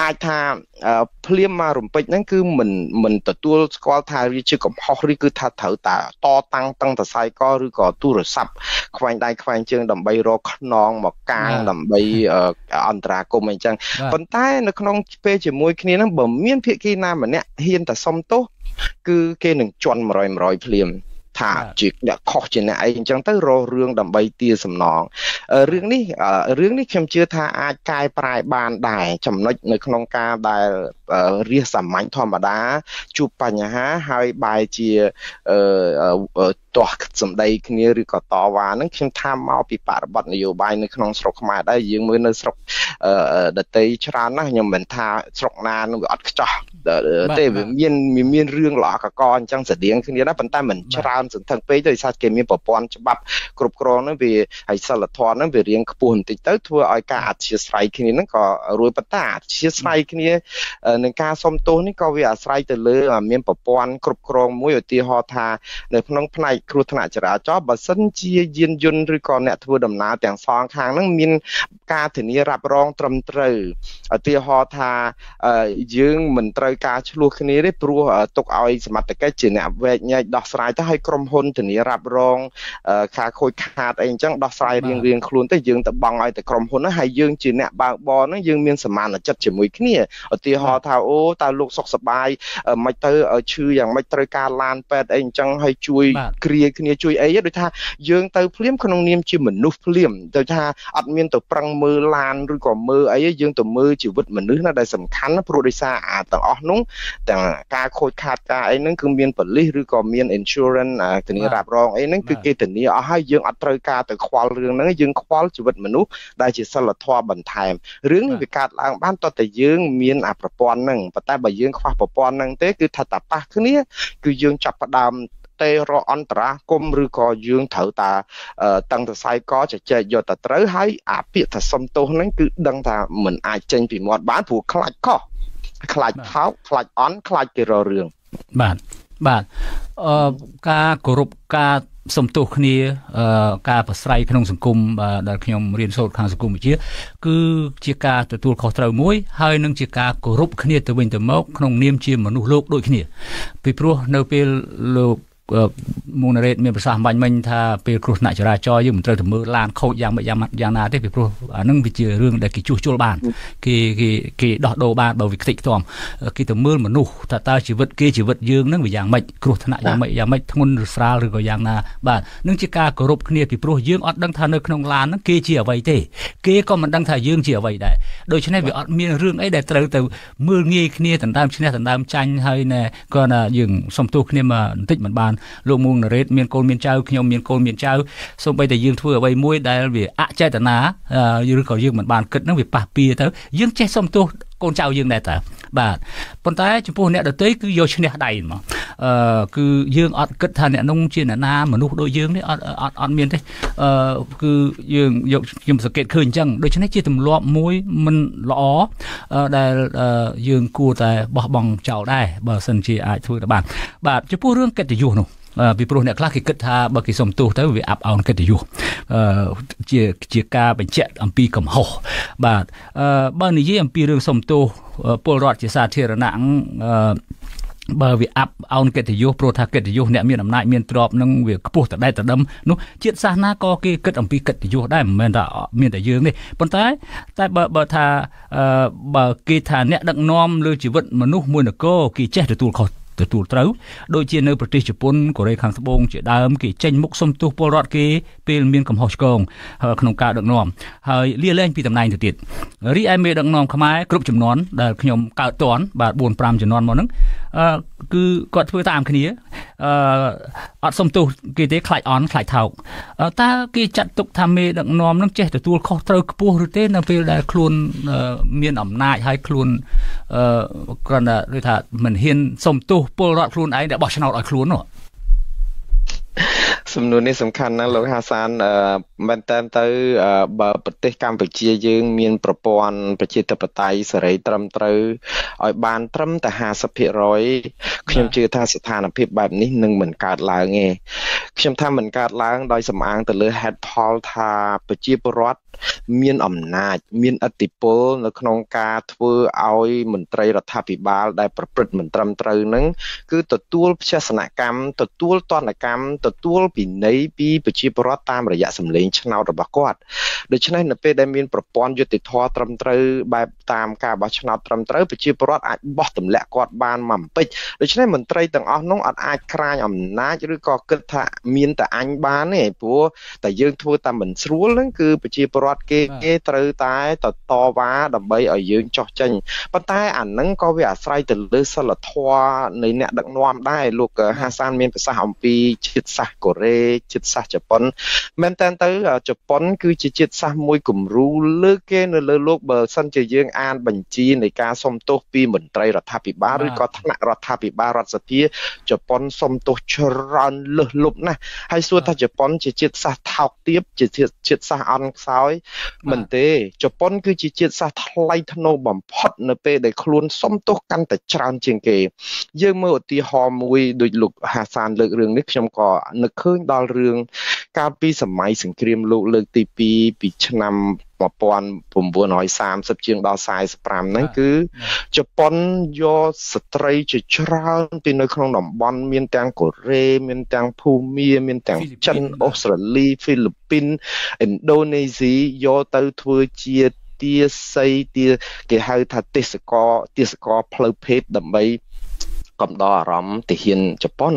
អាចថាភ្លាមមករំពេចហ្នឹងគឺមិនមិនទទួលស្គាល់ថាវាជាកំហុសឬគឺថាត្រូវតាតតាំងតឹងតសៃកឬក៏ទូរស័ព្ទខ្វែងដៃខ្វែងជើងដើម្បីរកខ្នងមកកាងដើម្បីអន្តរាគមអញ្ចឹងប៉ុន្តែនៅក្នុងពេលជាមួយគ្នាហ្នឹងបើមានភាគីណាម្នាក់ហ៊ានតែសុំទោសគឺគេនឹងជន់100 100ភ្លាម ថាជាអ្នកខុសជាអ្នកអីអញ្ចឹងទៅរករឿងដើម្បីទាសំណងរឿងនេះរឿងនេះខ្ញុំជឿថាអាចកែប្រែបានដែរចំណុចនៅក្នុងការដែលរាសសាមញ្ញធម្មតាជួបបញ្ហាហើយបែរជា ទាស់សម្ដីគ្នាឬក៏តវ៉ាហ្នឹងខ្ញុំថាមកពីបរិបទនយោបាយនៅក្នុងស្រុកខ្មែរដែរយើងមើលនៅស្រុកដតីច្រើនណាស់ខ្ញុំមិនថាស្រុកណានឹងវាអត់ខ្ចោះទេវាមានមានរឿងល្អកកអញ្ចឹងស្តៀងគ្នាណាប៉ុន្តែមិនច្រើនសន្ធឹងពេកដោយសារគេមានប្រព័ន្ធច្បាប់គ្រប់គ្រងហ្នឹងវាហើយសិលធម៌ហ្នឹងវារៀងខ្ពស់បន្តិចទៅធ្វើឲ្យការអធិស្ឋានគ្នាហ្នឹងក៏រួយប៉ុន្តែអធិស្ឋានគ្នានឹងការសុំទោសនេះក៏វាអាស្រ័យទៅលើមានប្រព័ន្ធគ្រប់គ្រងមួយឧទាហរណ៍ថានៅក្នុងផ្នែកគ្រោះថ្នាក់ចរាចរណ៍បើសិនជាយានយន្តឬក៏អ្នកធ្វើដំណើរទាំងសងខាងហ្នឹងមានការធានារ៉ាប់រងត្រឹមត្រូវឧទាហរណ៍ថាយើងមិនត្រូវការឆ្លោះគ្នាទេព្រោះទុកឲ្យសមត្ថកិច្ចជាអ្នកវែកញែកដោះស្រាយទៅឲ្យក្រុមហ៊ុនធានារ៉ាប់រងការខូចខាតអីអញ្ចឹងដោះស្រាយរៀងរៀងខ្លួនទៅយើងទៅបង់ឲ្យតែក្រុមហ៊ុនហ្នឹងហើយយើងជាអ្នកបើកបរហ្នឹងយើងមានសមានចិត្តជាមួយគ្នាឧទាហរណ៍ថាអូតើលោកសុខសប្បាយមិនទៅឈឺយ៉ាងម៉េចត្រូវការឡានពេទ្យអីអញ្ចឹងហើយជួយគ្រាគ្នាជួយអីដូចថាយើងទៅភ្លាមក្នុងនាមជាមនុស្សភ្លាមទៅថាអត់មានទៅប្រឹងមើលឡានឬក៏មើលអីយើងទៅមើលជីវិតមនុស្សណាដែលសំខាន់ព្រោះដោយសារអាទាំងអស់នោះទាំងការខូចខាតការអីហ្នឹងគឺមានប៉ូលីសឬក៏មាន insurance ធានារ៉ាប់រងអីហ្នឹងគឺគេធានាអស់ហើយយើងអត់ត្រូវការទៅខ្វល់រឿងហ្នឹងយើងខ្វល់ជីវិតមនុស្សដែលជាសិលធម៌បន្ថែមរឿងនេះវាកើតឡើងបានតើតែយើងមានអាប្រព័ន្ធហ្នឹងប៉ុន្តែបើយើងខ្វះប្រព័ន្ធហ្នឹងទេគឺថាតាប៉ះគ្នាគឺយើងចាប់ផ្ដើម ទេរកអន្តរាគមឬក៏យើងត្រូវតាតឹងសរសៃកជជែកយកតែត្រូវហើយអាពាក្យថាសំទោសហ្នឹងគឺដឹងថាមិនអាចចេញពីមាត់បានព្រោះខ្លាចខុសខ្លាចថោកខ្លាចអន់ខ្លាចគេរករឿងបាទបាទអឺការគោរពការសំទោសគ្នាការប្រស្រ័យក្នុងសង្គមដែលខ្ញុំរៀនសូត្រខាងសង្គមវិទ្យាគឺជាការទទួលខុសត្រូវមួយហើយនឹងជាការគោរពគ្នាទៅវិញទៅមកក្នុងនាមជាមនុស្សលោកដូចគ្នាពីព្រោះនៅពេលលោក មូនរ៉េតមានប្រសាសន៍បាញ់មិញថាពេលគ្រោះថ្នាក់ចរាចរណ៍យើងមិនត្រូវទៅមើលឡានខូចយ៉ាងយ៉ាងយ៉ាងណាទេពីព្រោះអានឹងវាជារឿងដែលគេជួសជុលបានគេគេគេដោះដូរបានបើវាខ្ទេចខ្ទាំគេទៅមើលមនុស្សថាតើជីវិតគេជីវិតយើងនឹងវាយ៉ាងម៉េចគ្រោះថ្នាក់យ៉ាងម៉េចយ៉ាងម៉េចធ្ងន់ឬស្រាលឬក៏យ៉ាងណាបាទនឹងជាការគោរពគ្នាពីព្រោះយើងអត់ដឹងថានៅក្នុងឡានហ្នឹងគេជាអ្វីទេគេក៏មិនដឹងថាយើងជាអ្វីដែរដូច្នេះវាអត់មានរឿងអីដែលត្រូវទៅមើលងាយគ្នាដណ្ដើមឈ្នះដណ្ដើមចាញ់ហើយណែគាត់ថាយើងសុំទោសគ្នាមកបន្តិចមិនបានលោកមួងណារ៉េតមានកូនមានចៅខ្ញុំមានកូនមានចៅសូម្បីតែយើងធ្វើអ្វីមួយដែលវាអចេតនាឬក៏យើងមិនបានគិតនឹងវាប៉ះពៀទៅយើងចេះសុំទោសកូនចៅយើងដែរតើ បាទប៉ុន្តែចំពោះអ្នកដទៃគឺយកឈ្នះដៃហ្មងអឺគឺយើងអត់គិតថាអ្នកនោះជាអ្នកណាមនុស្សដូចយើងនេះអត់អត់អត់មានទេអឺគឺយើងយកខ្ញុំសង្កេតឃើញអញ្ចឹងដូច្នេះជាទម្លាប់មួយមិនល្អដែលយើងគួរតែបោះបង់ចោលដែរបើសិនជាអាចធ្វើទៅបានបាទចំពោះរឿងកិត្តិយសនោះ ពីព្រោះអ្នកខ្លះគេគិតថាបើគេសុំទោសទៅវាអាប់អោនកិត្តិយសជាជាការបញ្ជាក់អំពីកំហុសបាទបើនិយាយអំពីរឿងសុំទោសពលរដ្ឋជាសាធារណៈបើវាអាប់អោនកិត្តិយសព្រោះថាកិត្តិយសអ្នកមានអំណាចមានទ្រព្យនឹងវាខ្ពស់តដែលតដឹមនោះជាតិសាសនាក៏គេគិតអំពីកិត្តិយសដែរមិនមែនថាមានតែយើងទេប៉ុន្តែតែបើបើថាបើគេថាអ្នកដឹកនាំលើជីវិតមនុស្សមួយនគរគេចេះទទួលខុស ទទួលត្រូវដូចជានៅប្រទេសជប៉ុនកូរ៉េខាងត្បូងជាដើមគេចេញមុខសុំទោសពលរដ្ឋគេពេលមានកំហុសឆ្គងក្នុងការដឹកនាំហើយលាលែងពីតំណែងទៅទៀតរីឯមេដឹកនាំខ្មែរគ្រប់ចំនួនដែលខ្ញុំកើតតន់បាទ4 5ចំនួនមកហ្នឹងអឺគឺគាត់ធ្វើតាមគ្នាអឺអត់សុំទោសគេទេខ្លាចអន់ខ្លាចថោកតើគេចាត់ទុកថាមេដឹកនាំនឹងចេះទទួលខុសត្រូវខ្ពស់ឬទេនៅពេលដែលខ្លួនមានអំណាចហើយខ្លួនអឺគ្រាន់តែដូចថាមិនហ៊ានសុំទោសពលរដ្ឋខ្លួនឯងដែលបោះឆ្នោតឲ្យខ្លួននោះ សំណួរនេះសំខាន់ណាស់លោកហាសានមែនតើទៅបើប្រទេសកម្ពុជាយើងមានប្រព័ន្ធប្រជាធិបតេយ្យសេរីត្រឹមត្រូវឲ្យបានត្រឹមតែ50%ខ្ញុំជឿថាស្ថានភាពបែបនេះនឹងមិនកើតឡើងទេខ្ញុំថាមិនកើតឡើងដោយសំអាងទៅលើហេតុផលថាប្រជាពលរដ្ឋមានអំណាច មានអធិបុលនៅក្នុងការធ្វើឲ្យមន្ត្រីរដ្ឋាភិបាលដែលប្រព្រឹត្តមិនត្រឹមត្រូវនឹងគឺទទួលផ្ទះសនកម្មទទួលតនកម្មទទួលពិន័យពីប្រជាពលរដ្ឋតាមរយៈសម្លេងឆ្នោតរបស់គាត់ដូច្នេះនៅពេលដែលមានប្រព័ន្ធយុតិធធត្រឹមត្រូវបែបតាមការបោះឆ្នោតត្រឹមត្រូវប្រជាពលរដ្ឋអាចបោះទម្លាក់គាត់បានមកពេចដូច្នេះមន្ត្រីទាំងអស់នោះអត់អាចក្រាញអំណាចឬក៏គិតថាមានតែអញបានទេព្រោះតែយើងធ្វើតាមមិនស្រួលហ្នឹងគឺប្រជាពលរដ្ឋគេគេត្រូវតែតតវ៉ាដើម្បីឲ្យយើងចោះចេញប៉ុន្តែអាហ្នឹងក៏វាអាស្រ័យទៅលើសិលធម៌នៃអ្នកដឹកនាំដែរលោកហាសានមានប្រសាសន៍អំពីជាតិសាសន៍កូរ៉េជាតិសាសន៍ជប៉ុនមែនតើទៅជប៉ុន គឺជាជាតិជាតិសាសន៍មួយគំរូលើកគេនៅលើលោកបើសិនជាយើងអានបញ្ជីនៃការសុំទោសពីមន្ត្រីរដ្ឋាភិបាលឬក៏ថ្នាក់រដ្ឋាភិបាលរដ្ឋសភាជប៉ុនសុំទោសច្រើនលើសលប់ណាស់ហើយសួរថាជប៉ុនជាជាតិសាសន៍ថោកទាបជាជាតិសាសន៍អន់ខ្សោយមិនទេជប៉ុន គឺជាជាតិសាសន៍ថ្លៃថ្នូរបំផុតនៅពេលដែលខ្លួនសុំទោសកាន់តែច្រើនជាងគេ យើងមើលឧទាហរណ៍មួយដូចលោកហាសានលើករឿងនេះខ្ញុំក៏នឹកឃើញដល់រឿងកាលពីសម័យសង្គ្រាមលោកលើកទី2ពីឆ្នាំ1930ជាងដល់45ហ្នឹងគឺជប៉ុនយកស្ត្រីជាច្រើនពីនៅក្នុងតំបន់មានទាំងកូរ៉េមានទាំងភូមាមានទាំងចិនអូស្ត្រាលីហ្វីលីពីនឥណ្ឌូនេស៊ីយកទៅធ្វើជាទាស័យទាគេហៅថាទេសកលទេសកលផ្លូវភេទដើម្បី កំដរអារម្មណ៍ទាហានជប៉ុន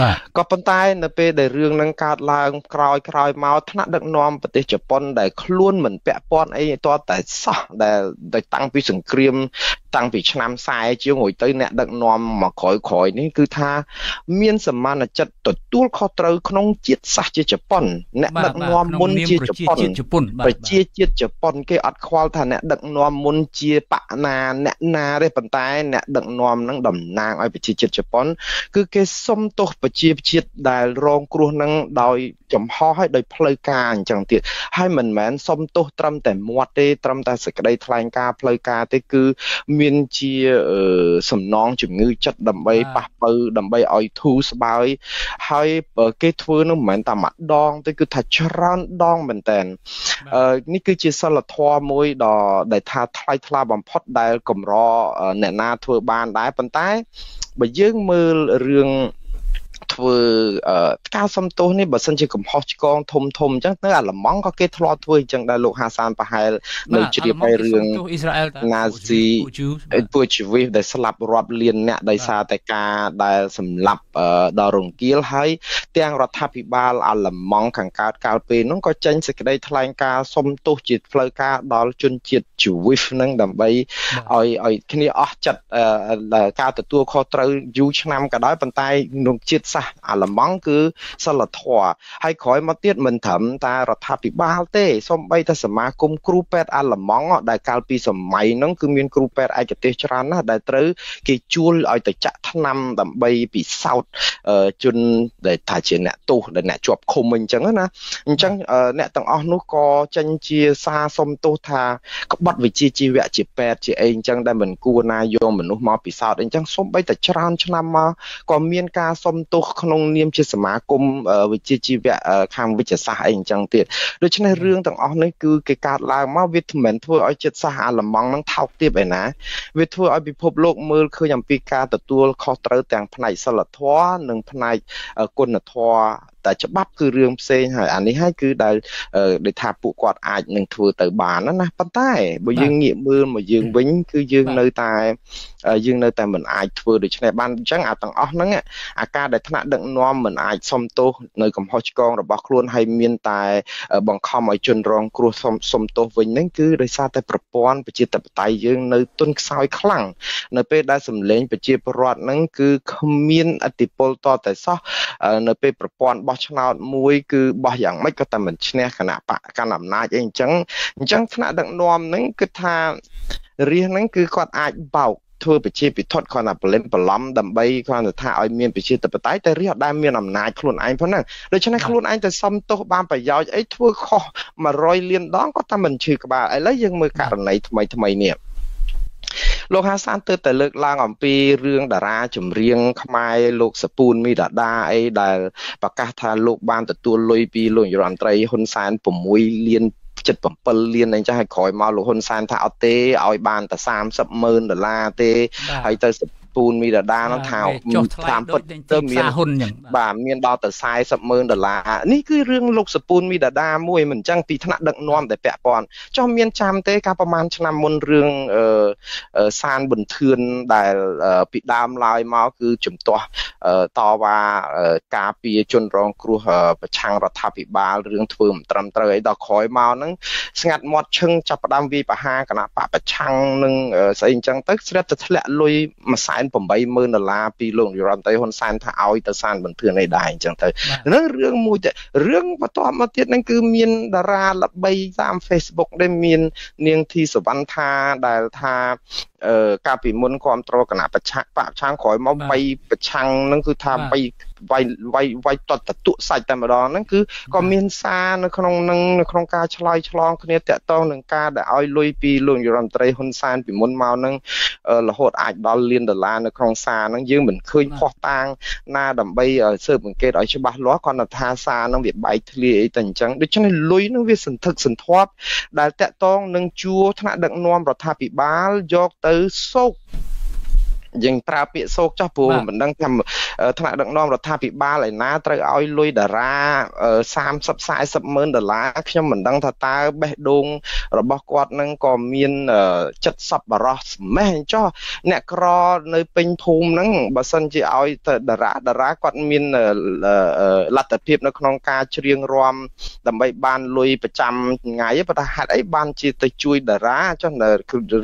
បាទក៏ប៉ុន្តែនៅពេលដែលរឿងនឹងកើតឡើងក្រោយក្រោយមកថ្នាក់ដឹកនាំប្រទេសជប៉ុនដែលខ្លួនមិនពាក់ព័ន្ធអីទាល់តែសោះដែលដែលតាំងពីសង្គ្រាម តាំងពីឆ្នាំ40ជាងរួចទៅអ្នកដឹកនាំមកក្រោយក្រោយនេះគឺថាមានសមានចិត្តទទួលខុសត្រូវក្នុងជាតិសាសន៍ជាជប៉ុនអ្នកដឹកនាំមុនជាជប៉ុនប្រជាជាតិជប៉ុនគេអត់ខ្វល់ថាអ្នកដឹកនាំមុនជាបកណាអ្នកណាទេប៉ុន្តែអ្នកដឹកនាំនឹងតំណាងឲ្យប្រជាជាតិជប៉ុន គឺគេសុំទោសប្រជាជាតិដែលរងគ្រោះនឹងដោយចំហហើយដោយផ្លូវការអញ្ចឹងទៀតហើយមិនមែនសុំទោសត្រឹមតែមាត់ទេត្រឹមតែសេចក្តីថ្លែងការណ៍ផ្លូវការទេគឺមានជាសំណងជំងឺចិត្តដើម្បីប៉ះពៅដើម្បីឲ្យធូរស្បើយហើយគេធ្វើនោះមិនមែនតែម្ដងទេគឺថាច្រើនដងមែនតើនេះគឺជាសិលធម៌មួយដ៏ដែលថាថ្លៃថ្លាបំផុតដែលកម្រអ្នកណាធ្វើបានដែរប៉ុន្តែបើយើងមើលរឿង ធ្វើការសំទោសនេះបើសិនជាកំហុសឆ្គងធំធំអញ្ចឹងនៅអាឡម៉ង់ក៏គេធ្លាប់ធ្វើអញ្ចឹងដែរលោកហាសានប្រហែលនៅជ្រាបហើយរឿងណាស៊ីពួកជីវិតដែលស្លាប់រាប់លានអ្នកដោយសារតែការដែលសម្លាប់ដល់រង្គាលហើយទាំងរដ្ឋាភិបាលអាឡម៉ង់ខាងកើតកាលពេលនោះក៏ចេញសេចក្តីថ្លែងការណ៍សុំទោសជាផ្លូវការដល់ជនជាតិជីវិតនឹងដើម្បីឲ្យឲ្យគ្នាអស់ចិត្តការទទួលខុសត្រូវយូរឆ្នាំក៏ដោយប៉ុន្តែក្នុងជាតិសាសន៍អាឡម៉ង់គឺសិលធម៌ហើយក្រោយមកទៀតមិនត្រឹមតែរដ្ឋាភិបាលទេសូម្បីតែសមាគមគ្រូពេទ្យអាឡម៉ង់ដែលកាលពីសម័យហ្នឹងគឺមានគ្រូពេទ្យឯកទេសច្រើនណាស់ដែលត្រូវគេជួលឲ្យទៅចាក់ថ្នាំដើម្បីពិសោធន៍ជនដែលថាជាអ្នកទោសដែលអ្នកជាប់ឃុំអញ្ចឹងណាអញ្ចឹងអ្នកទាំងអស់នោះក៏ចេញជាសារសុំទោសថាក្បត់វិជាជីវៈជាពេទ្យជាអីអញ្ចឹងដែលមិនគួរណាយកមនុស្សមកពិសោធន៍អញ្ចឹងសូម្បីតែច្រើនឆ្នាំមកក៏មានការសុំទោសក្នុងនាមជាសមាគមវិជ្ជាជីវៈខាងវិទ្យាសាស្ត្រអីអញ្ចឹងទៀតដូច្នេះរឿងទាំងអស់នេះគឺគេកើតឡើងមកវាមិនមែនធ្វើឲ្យចិត្តសាស្ត្រអាឡម៉ង់នឹងថោកទាបឯណាវាធ្វើឲ្យពិភពលោកមើលឃើញអំពីការទទួលខុសត្រូវទាំងផ្នែកសិលធម៌និងផ្នែកគុណធម៌តែច្បាប់គឺរឿងផ្សេងហើយអានេះហើយគឺដែលដែលថាពួកគាត់អាចនឹងធ្វើទៅបានណាប៉ុន្តែបើយើងងាកមើលមកយើងវិញ គឺយើងនៅតែយើងនៅតែមិនអាចធ្វើដូច្នេះបានអញ្ចឹងអាទាំងអស់ហ្នឹងអាការដែលថ្នាក់ដឹកនាំមិនអាចសុំទោសនៅកំហុសឆ្គងរបស់ខ្លួនហើយមានតែ បង្ខំឲ្យជនរងគ្រោះសុំសុំទោសវិញហ្នឹងគឺដោយសារតែប្រព័ន្ធប្រជាធិបតេយ្យយើងនៅទុនខ្សោយខ្លាំងនៅពេលដែលសម្លេងប្រជាពលរដ្ឋហ្នឹងគឺគ្មានអធិបុលតតែសោះនៅពេលប្រព័ន្ធបោះឆ្នោតមួយគឺបោះយ៉ាងម៉េចក៏តែមិនឈ្នះគណៈបកកាន់អំណាចអីអញ្ចឹងអញ្ចឹងថ្នាក់ដឹកនាំហ្នឹងគឺថារាជហ្នឹងគឺគាត់អាចបោកធ្វើប្រជាពិធគ្រាន់តែប្រលឹមប្រឡំដើម្បីគ្រាន់តែថាឲ្យមានប្រជាធិបតេយ្យតែរាជអត់ដែលមានអំណាចខ្លួនឯងផងហ្នឹងដូច្នេះខ្លួនឯងទៅសំទោសបានប្រយោជន៍អីធ្វើខុស100លានដងក៏តែមិនឈឺក្បាលឥឡូវយើងមើលករណីថ្មីថ្មីនេះ លោកហាសានទើបតែលើកឡើងអំពីរឿងតារាចម្រៀងខ្មែរលោកសពូនមីដាដាអីដែលប្រកាសថាលោកបានទទួលលុយពីលោករដ្ឋមន្ត្រីហ៊ុនសែន6លាន77លានអីចាស់ឲ្យក្រោយមកលោកហ៊ុនសែនថាអត់ទេឲ្យបានតែ30ម៉ឺនដុល្លារទេហើយទៅពូ នមីដាដានោះថាតាមពិតទៅមានហ៊ុនចឹងបាទមានដល់ទៅ40ម៉ឺនដុល្លារនេះគឺរឿងលោកសពូនមីដាដាមួយមិនចឹងពីថ្នាក់ដឹកនាំតែពាក់ព័ន្ធចុះមានចាំទេកាលប្រហែលឆ្នាំមុនរឿងសានប៊ុនធឿនដែលពីដើមឡើយមកគឺជំទាស់តវ៉ាការពារជនរងគ្រោះប្រឆាំងរដ្ឋាភិបាលរឿងធ្វើមិនត្រឹមត្រូវអីដល់ក្រោយមកហ្នឹងស្ងាត់មាត់ឈឹងចាប់ផ្ដើមវាយប្រហារគណៈបកប្រឆាំងនឹងស្អីអញ្ចឹងទៅស្រាប់តែធ្លាក់លុយមួយខ្សែន80000ដុល្លារពីលោកនាយរដ្ឋមន្ត្រីហ៊ុនសែនថាឲ្យទៅសានបន្ទឿនឯដែរអញ្ចឹងទៅហ្នឹងរឿងមួយទៅរឿងបន្ទាប់មកទៀតហ្នឹងគឺមានតារាល្បីតាម Facebook ដែលមាននាងធីសវណ្ណថាដែលថាអឺ កាលពីមុនគ្រប់គ្រងគណៈប្រឆាំងបកឆាំងក្រោយមកបីប្រឆាំងហ្នឹងគឺថាបីវាយវាយវាយតតតុសាច់តែម្ដងហ្នឹងគឺក៏មានសារនៅក្នុងនឹងនៅក្នុងការឆ្លើយឆ្លងគ្នាតាក់ទងនឹងការដែលឲ្យលុយពីលោកនាយរដ្ឋមន្ត្រីហ៊ុនសែនពីមុនមកហ្នឹងរហូតអាចដល់លានដុល្លារនៅក្នុងសារហ្នឹងយើងមិនឃើញផុសតាងណាដើម្បីស៊ើបអង្កេតឲ្យច្បាស់លាស់គាត់ថាសារហ្នឹងវាបែកធ្លាយអីតែអញ្ចឹងដូច្នេះលុយហ្នឹងវាសន្ធឹកសន្ធាប់ដែលតាក់ទងនឹងជួរថ្នាក់ដឹកនាំរដ្ឋាភិបាលយកទៅសោក យើងប្រើពាក្យសោកចោះព្រោះមិនដឹងថាថ្នាក់ដឹកនាំរដ្ឋាភិបាលឯណាត្រូវឲ្យលុយតារា30 40ម៉ឺនដុល្លារខ្ញុំមិនដឹងថាតើបេះដូងរបស់គាត់នឹងក៏មានចិត្តសប្បុរសស្មេះចោះអ្នកក្រនៅពេញភូមិហ្នឹងបើសិនជាឲ្យទៅតារាតារាគាត់មានលទ្ធភាពនៅក្នុងការច្រៀងរាំដើម្បីបានលុយប្រចាំថ្ងៃប៉ុន្តែហេតុអីបានជាទៅជួយតារាចុះនៅ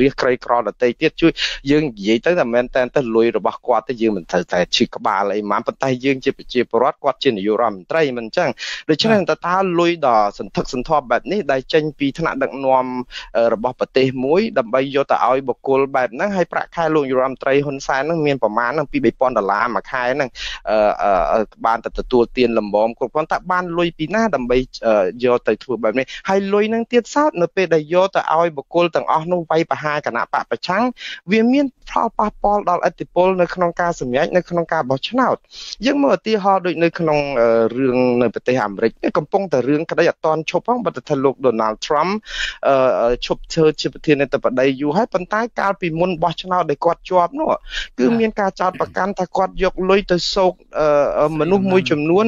រៀសក្រីក្រដតេទៀតជួយយើងនិយាយទៅតែមិនតែទៅលុយរបស់គាត់ទៅយើងមិនត្រូវតែឈឺក្បាលអីហ្មងប៉ុន្តែយើងជាប្រជាពលរដ្ឋគាត់ជានាយករដ្ឋមន្ត្រីមិនអញ្ចឹងដូច្នេះតើតើលុយដល់សន្ធឹកសន្ធាប់បែបនេះដែលចេញពីថ្នាក់ដឹកនាំរបស់ប្រទេសមួយដើម្បីយកទៅឲ្យបុគ្គលបែបហ្នឹងហើយប្រាក់ខែលោកនាយករដ្ឋមន្ត្រីហ៊ុនសែនហ្នឹងមានប្រមាណហ្នឹងពី3000ដុល្លារមួយខែហ្នឹងបានទៅទទួលទានលំមគ្រប់គ្រាន់តើបានលុយពីណាដើម្បីយកទៅធ្វើបែបនេះហើយលុយហ្នឹងទៀតសោតនៅពេលដែលយកទៅឲ្យបុគ្គលទាំងអស់នោះវាយប្រហារគណៈបពប្រឆាំងវាមាន ផលប៉ះពាល់ដល់ឥទ្ធិពលនៅក្នុងការសម្រេចនៅក្នុងការបោះឆ្នោតយើងមើលឧទាហរណ៍ដូចនៅក្នុងរឿងនៅប្រទេសអាមេរិកកំពុងតែរឿងក្តីអត់តន់ឈប់ផងបើថាលោក Donald Trump ឈប់ធ្វើជាប្រធានាធិបតីយូរហើយប៉ុន្តែកាលពីមុនបោះឆ្នោតដែលគាត់ជាប់នោះគឺមានការចោទប្រកាន់ថាគាត់យកលុយទៅសោកមនុស្សមួយចំនួន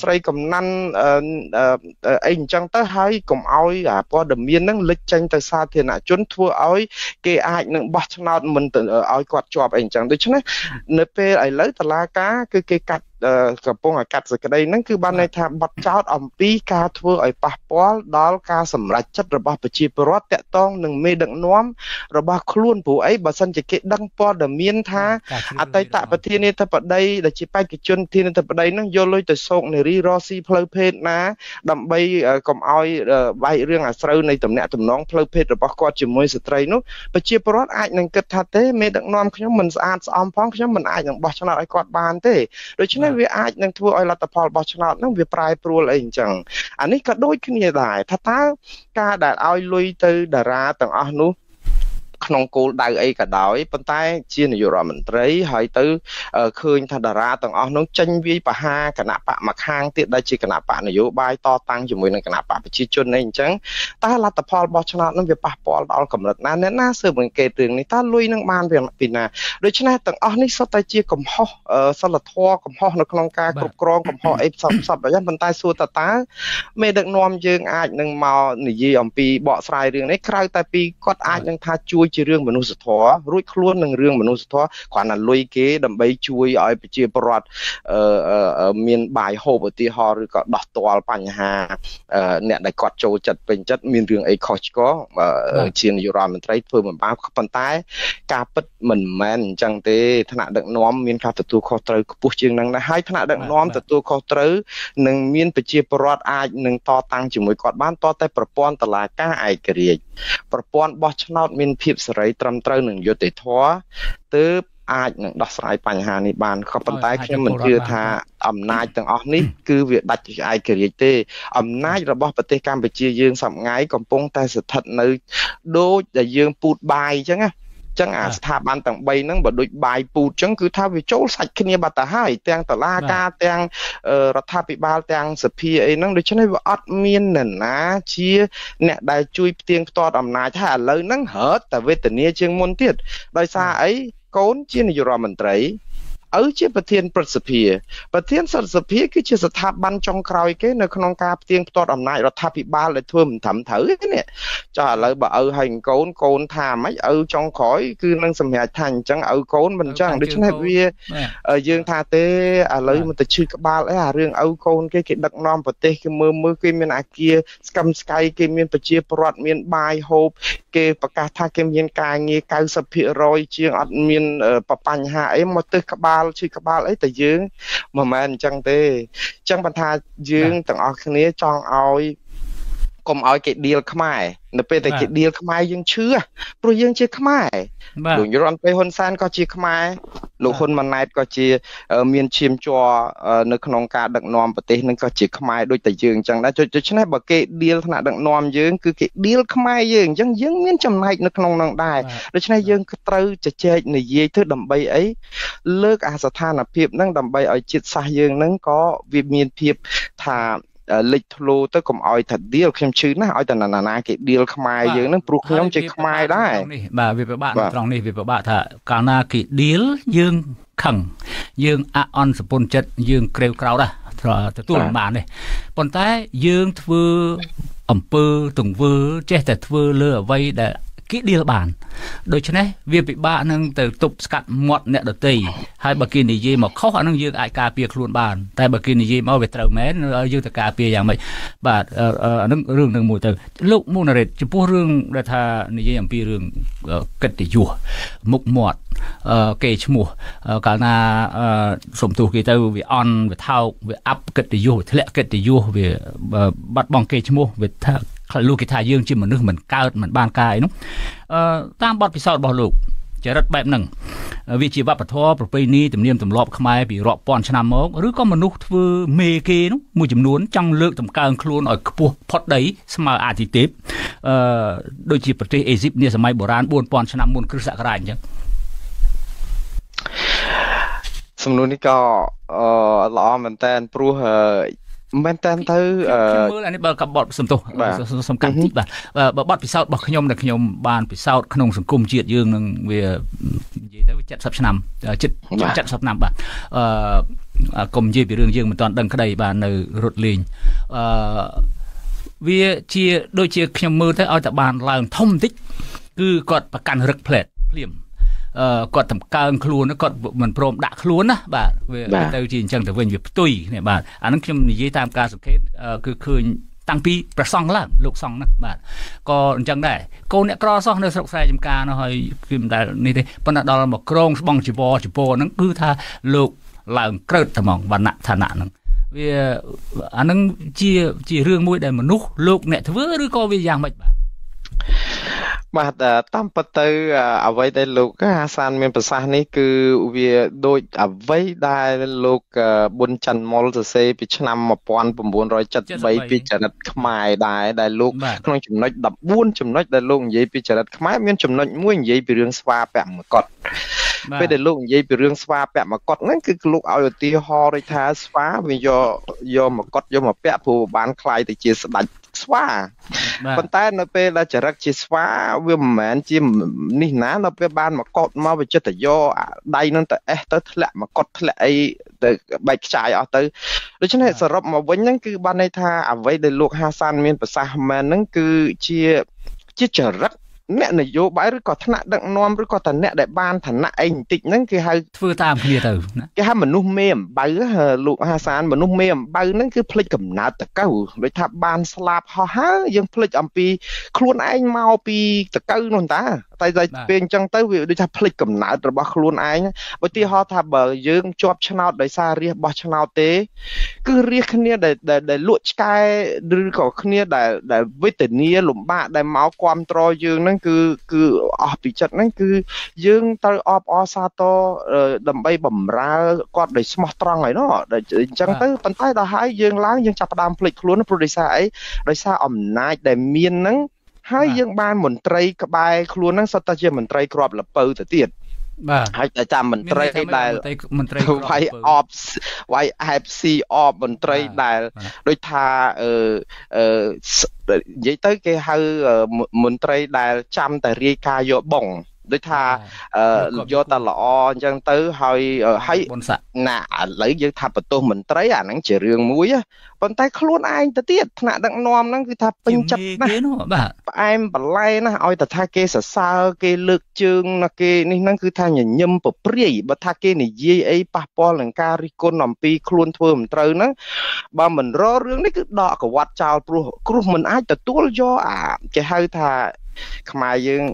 ស្រីកំណាន់អីអញ្ចឹងទៅហើយកុំឲ្យព័ត៌មានហ្នឹងលេចចេញទៅសាធារណជនធ្វើឲ្យគេអាចនឹងបោះឆ្នោតមិនឲ្យគាត់ជាប់អីអញ្ចឹងដូច្នេះនៅពេលឥឡូវតឡាការគឺគេកាត់កំពុងឲ្យកាត់សេចក្តីហ្នឹងគឺបានន័យថាបတ်ចោតអំពីការធ្វើឲ្យប៉ះពាល់ដល់ការសម្រេចចិត្តរបស់ប្រជាពលរដ្ឋតាក់ទងនឹងមេដឹកនាំរបស់ខ្លួនព្រោះអីបើសិនជាគេដឹងព័ត៌មានថាអតីតប្រធានាធិបតីដែលជាបេក្ខជនប្រធានាធិបតីហ្នឹងយកលុយទៅសោកនារីរស៊ីផ្លូវភេទណា ដើម្បីកុំឲ្យបែករឿងអាស្រូវនៃតំណែងតំណងផ្លូវភេទរបស់គាត់ជាមួយស្ត្រីនោះប្រជាពលរដ្ឋអាចនឹងគិតថាទេមេដឹកនាំខ្ញុំមិនស្អាតស្អំផងខ្ញុំមិនអាចនឹងបោះឆ្នោតឲ្យគាត់បានទេដូច្នេះវាអាចនឹងធ្វើឲ្យលទ្ធផលបោះឆ្នោតហ្នឹងវាប្រែប្រួលអីអញ្ចឹងអានេះក៏ដូចគ្នាដែរថាតើការដែលឲ្យលុយទៅតារាទាំងអស់នោះ ក្នុងគោលដៅអីក៏ដោយប៉ុន្តែជានាយករដ្ឋមន្ត្រីហើយទៅឃើញថាតារាទាំងអស់នោះចេញវាយបហាគណៈបកមួយខាងទៀតដែលជាគណៈបកនយោបាយតតាំងជាមួយនឹងគណៈបកប្រជាជននេះអញ្ចឹងតើលទ្ធផលបោះឆ្នោតនឹងវាប៉ះពាល់ដល់កម្រិតណាអ្នកណាស៊ើបអង្កេតរឿងនេះតើលុយនឹងបានពីណាដូច្នេះទាំងអស់នេះសុទ្ធតែជាកំហុសសិលធម៌កំហុសនៅក្នុងការគ្រប់គ្រងកំហុសអីផ្សព្វផ្សព្វអញ្ចឹងប៉ុន្តែសួរតើតើមេដឹកនាំយើងអាចនឹងមកនិយាយអំពីបកស្រាយរឿងនេះក្រៅតែពីគាត់អាចនឹងថាជួយជារឿងមនុស្សធម៌រួចខ្លួននឹងរឿងមនុស្សធម៌គ្រាន់តែលុយគេដើម្បីជួយឲ្យប្រជាពលរដ្ឋមានបាយហូបឧទាហរណ៍ឬក៏ដោះទាល់បញ្ហាអ្នកដែលគាត់ចូលចិត្តពេញចិត្តមានរឿងអីខុសឆ្គងជានាយករដ្ឋមន្ត្រីធ្វើមិនបានប៉ុន្តែ ការពិតមិនមែនអញ្ចឹងទេថ្នាក់ដឹកនាំមានការទទួលខុសត្រូវខ្ពស់ជាងនឹងដែរហើយថ្នាក់ដឹកនាំទទួលខុសត្រូវនឹងមានប្រជាពលរដ្ឋអាចនឹងតតាំងជាមួយគាត់បានតតែប្រព័ន្ធតឡាការឯករាជ្យប្រព័ន្ធបោះឆ្នោតមានភាពសេរីត្រឹមត្រូវនឹងយុត្តិធម៌ទើបអាចនឹងដោះស្រាយបញ្ហានេះបានក៏ប៉ុន្តែខ្ញុំមិនជឿថាអំណាចទាំងអស់នេះគឺវាដាច់ឯករាជ្យទេអំណាចរបស់ប្រទេសកម្ពុជាយើងសប្ងៃកំពុងតែស្ថិតនៅដូចដែលយើងពូតបាយអញ្ចឹងណា ចឹងអាស្ថាប័នទាំង3ហ្នឹងបើដូចបាយពូតចឹងគឺថាវាចូលសាច់គ្នាបាត់ទៅហើយទាំងតឡាការទាំងរដ្ឋាភិបាលទាំងសភាអីហ្នឹងដូច្នេះវាអត់មាននរណាជាអ្នកដែលជួយផ្ទៀងផ្ទាត់អំណាចហើយឥឡូវហ្នឹងរត់តែវេទនាជាងមុនទៀតដោយសារអីកូនជានាយករដ្ឋមន្ត្រី ឪជាប្រធានព្រឹទ្ធសភាប្រធានសន្តិសភាគឺជាស្ថាប័នចុងក្រោយគេនៅក្នុងការផ្ទៀងផ្ទាត់អំណាចរដ្ឋាភិបាលដែលធ្វើមិនត្រឹមត្រូវនេះចាឥឡូវបើឪហើយកូនកូនថាម៉េចឪចុងក្រោយគឺនឹងសម្រេចថាអញ្ចឹងឪកូនមិនអញ្ចឹងដូច្នេះវាយើងថាទេឥឡូវមិនទៅឈឺក្បាលអីអារឿងឪកូនគេគេដឹកនាំប្រទេសគេមើលមើលគេមានអាគារស្កឹមស្កៃគេមានប្រជាពលរដ្ឋមានបាយហូបគេប្រកាសថាគេមានការងារ90%ជាងអត់មានបញ្ហាអីមកទឹះក្បាលឈឺក្បាលអីតែយើងមិនមែនអញ្ចឹងទេអញ្ចឹងបន្តថាយើងទាំងអស់គ្នាចង់ឲ្យ កុំឲ្យគេឌៀលខ្មែរនៅពេលដែលគេឌៀលខ្មែរយើងឈឺព្រោះយើងជាខ្មែរលោកយរដ្ឋមន្ត្រីហ៊ុនសែនក៏ជាខ្មែរលោកហ៊ុនម៉ាណែតក៏ជាមានឈាមជ័រនៅក្នុងការដឹកនាំប្រទេសនឹងក៏ជាខ្មែរដូចតែយើងអញ្ចឹងដែរដូច្នេះបើគេឌៀលថ្នាក់ដឹកនាំយើងគឺគេឌៀលខ្មែរយើងអញ្ចឹងយើងមានចំណែកនៅក្នុងនឹងដែរដូច្នេះយើងត្រូវជជែកនិយាយទៅដើម្បីអីលើកអាស្ថានភាពហ្នឹងដើម្បីឲ្យជាតិសាសន៍យើងហ្នឹងក៏វាមានភាពថា លេចធ្លោទៅកុំឲ្យថាឌីលខ្ញុំឈឺណាស់ឲ្យតែណានាគេឌីលខ្មែរយើងនឹងព្រោះខ្ញុំជាខ្មែរដែរបាទវាពិបាកត្រង់នេះវាពិបាកថាកាលណាគេឌីលយើងខឹងយើងអអន់សពុនចិត្តយើងក្រេវក្រោតទទួលបានទេប៉ុន្តែយើងធ្វើអំពើទង្វើចេះតែធ្វើលើអ្វីដែល គេឌីលបានដូច្នេះវាពិបាកនឹងទៅទប់ស្កាត់មាត់អ្នកដតីហើយបើគេនិយាយមកខុសអានឹងយើងអាចការពារខ្លួនបានតែបើគេនិយាយមកវាត្រូវមែនយើងទៅការពារយ៉ាងម៉េចបាទអានឹងរឿងនឹងមួយទៅលោកមូណារ៉េតចំពោះរឿងដែលថានិយាយអំពីរឿងកិត្តិយសមុខមាត់គេឈ្មោះកាលណាសំទោសគេទៅវាអន់វាថោកវាអាប់កិត្តិយសវាធ្លាក់កិត្តិយសវាបាត់បង់គេឈ្មោះវាថា លោកគេថាយើងជាមនុស្សមិនកើតមិនបានការអីនោះអឺតាមបទពិសោធន៍របស់លោកចរិតបែបហ្នឹងវាជាវប្បធម៌ប្រពៃណីទំនៀមទម្លាប់ខ្មែរពីរាប់ពាន់ឆ្នាំមកឬក៏មនុស្សធ្វើមេគេនោះមួយចំនួនចង់លើកតម្កើងខ្លួនឲ្យខ្ពស់ផុតដីស្មើអាទិទេពអឺដូចជាប្រទេសអេស៊ីបនាសម័យបុរាណ4000ឆ្នាំមុនគ្រិស្តសករាជអញ្ចឹងសំណួរនេះក៏អឺល្អមែនតើព្រោះ មែនតើទៅខ្ញុំមើលអានេះបើកបត់សំទោសសំខាន់តិចបាទបើបត់ពិសោធន៍របស់ខ្ញុំដែលខ្ញុំបានពិសោធន៍ក្នុងសង្គមជាតិយើងនឹងវានិយាយទៅ70ឆ្នាំជិត70ឆ្នាំបាទអឺកុំនិយាយពីរឿងយើងមិនទាន់ដឹងក្តីបាទនៅរត់លេងអឺវាជាដូចជាខ្ញុំមើលទៅឲ្យតែបានឡើងធំបន្តិចគឺគាត់ប្រកាន់រឹកផ្លែតភ្លាម គាត់តម្កើងខ្លួនគាត់មិនព្រមដាក់ខ្លួនណាបាទវាទៅជាអញ្ចឹងទៅវិញវាផ្ទុយនេះបាទអានឹងខ្ញុំនិយាយតាមការសង្កេតគឺឃើញតាំងពីប្រសង់ឡើងលោកសង្ឃហ្នឹងបាទក៏អញ្ចឹងដែរកូនអ្នកក្រសោះនៅស្រុកស្រែចំការនោះហើយគឺមិនដែលនេះទេប៉ុន្តែដល់មកក្រងស្បង់ជីវរជីវរហ្នឹងគឺថាលោកឡើងក្រើតហ្មងវណ្ណៈឋានៈហ្នឹងវាអានឹងជាជារឿងមួយដែលមនុស្សលោកអ្នកធ្វើឬក៏វាយ៉ាងម៉េចបាទ បាទតាមពិតទៅអ្វីដែលលោកហាសានមានប្រសាសន៍នេះគឺវាដូចអ្វីដែលលោកប៊ុនច័ន្ទមុលសរសេរពីឆ្នាំ1973ពីចរិតខ្មែរដែរដែលលោកក្នុងចំណុច14ចំណុចដែលលោកនិយាយពីចរិតខ្មែរមានចំណុចមួយនិយាយពីរឿងស្វាពៈមកតពេលដែលលោកនិយាយពីរឿងស្វាពាក់មកុដហ្នឹងគឺលោកឲ្យឧទាហរណ៍ដូចថាស្វាវាយកយកមកុដយកមកពាក់ព្រោះបានខ្លាយទៅជាស្ដេច ស្វាប៉ុន្តែនៅពេលដែលចរិតជាស្វាវាមិនមែនជានេះណានៅពេលបានមកកត់មកវិចិត្រយកដៃនឹងទៅអេះទៅធ្លាក់មកកត់ធ្លាក់អីទៅបែកខ្ចាយអស់ទៅដូច្នេះសរុបមកវិញហ្នឹងគឺបានន័យថាអ្វីដែលលោកហាសានមានប្រសាសន៍មែនហ្នឹងគឺជាជាចរិត អ្នកនយោបាយឬក៏ថ្នាក់ដឹកនាំឬក៏តអ្នកដែលបានឋានៈអីបន្តិចហ្នឹងគេហៅធ្វើតាមគ្នាទៅណាគេហៅមនុស្សមេអំបៅលោកហាសានមនុស្សមេអំបៅហ្នឹងគឺភ្លេចកំណើតតកៅដូចថាបានស្លាប់ហោះហើយើងភ្លេចអំពីខ្លួនឯងមកពីតកៅនោះតាតែតែពេលអញ្ចឹងទៅវាដូចថាភ្លេចកំណើតរបស់ខ្លួនឯងឧទាហរណ៍ថាបើយើងជាប់ឆ្នោតដោយសាររាសបោះឆ្នោតទេ គឺរាសគ្នាដែលដែលលក់ឆ្កែឬក៏គ្នាដែលដែលវេទនាលំបាកដែលមកគ្រប់គ្រងយើងហ្នឹងគឺគឺអស់ពីចិត្តហ្នឹងគឺយើងត្រូវអបអរសាទរដើម្បីបំរើគាត់ដោយស្មោះត្រង់ហើយណោះអញ្ចឹងទៅប៉ុន្តែដល់ហើយយើងឡើងយើងចាប់ផ្ដើមភ្លេចខ្លួនព្រោះដោយសារអីដោយសារអំណាចដែលមានហ្នឹង ហើយយើងបានមន្ត្រីក្បែរខ្លួនហ្នឹងសុទ្ធតែជាមន្ត្រីក្របលពៅទៅទៀតបាទហើយតែចាំមន្ត្រីដែលមន្ត្រីវាយអបវាយអែបស៊ីអបមន្ត្រីដែលដូចថាអឺអឺនិយាយទៅគេហៅមន្ត្រីដែលចាំតែរាយការយកបង ដូចថាយកតែល្អអញ្ចឹងទៅហើយហើយណាឥឡូវយើងថាបន្ទោសមន្ត្រីអាហ្នឹងជារឿងមួយប៉ុន្តែខ្លួនឯងទៅទៀតថ្នាក់ដឹកនាំហ្នឹងគឺថាពេញចិត្តណាស់បាទផ្អែមបន្លែណាឲ្យតែថាគេសរសើរគេលើកជើងណាគេនេះហ្នឹងគឺថាញញឹមប្រព្រាយបើថាគេនិយាយអីប៉ះពាល់នឹងការរិះគន់អំពីខ្លួនធ្វើមិនត្រូវហ្នឹងបើមិនរករឿងនេះគឺដកកវត្តចោលព្រោះគ្រោះមិនអាចទទួលយកអាគេហៅថាខ្មែរយើង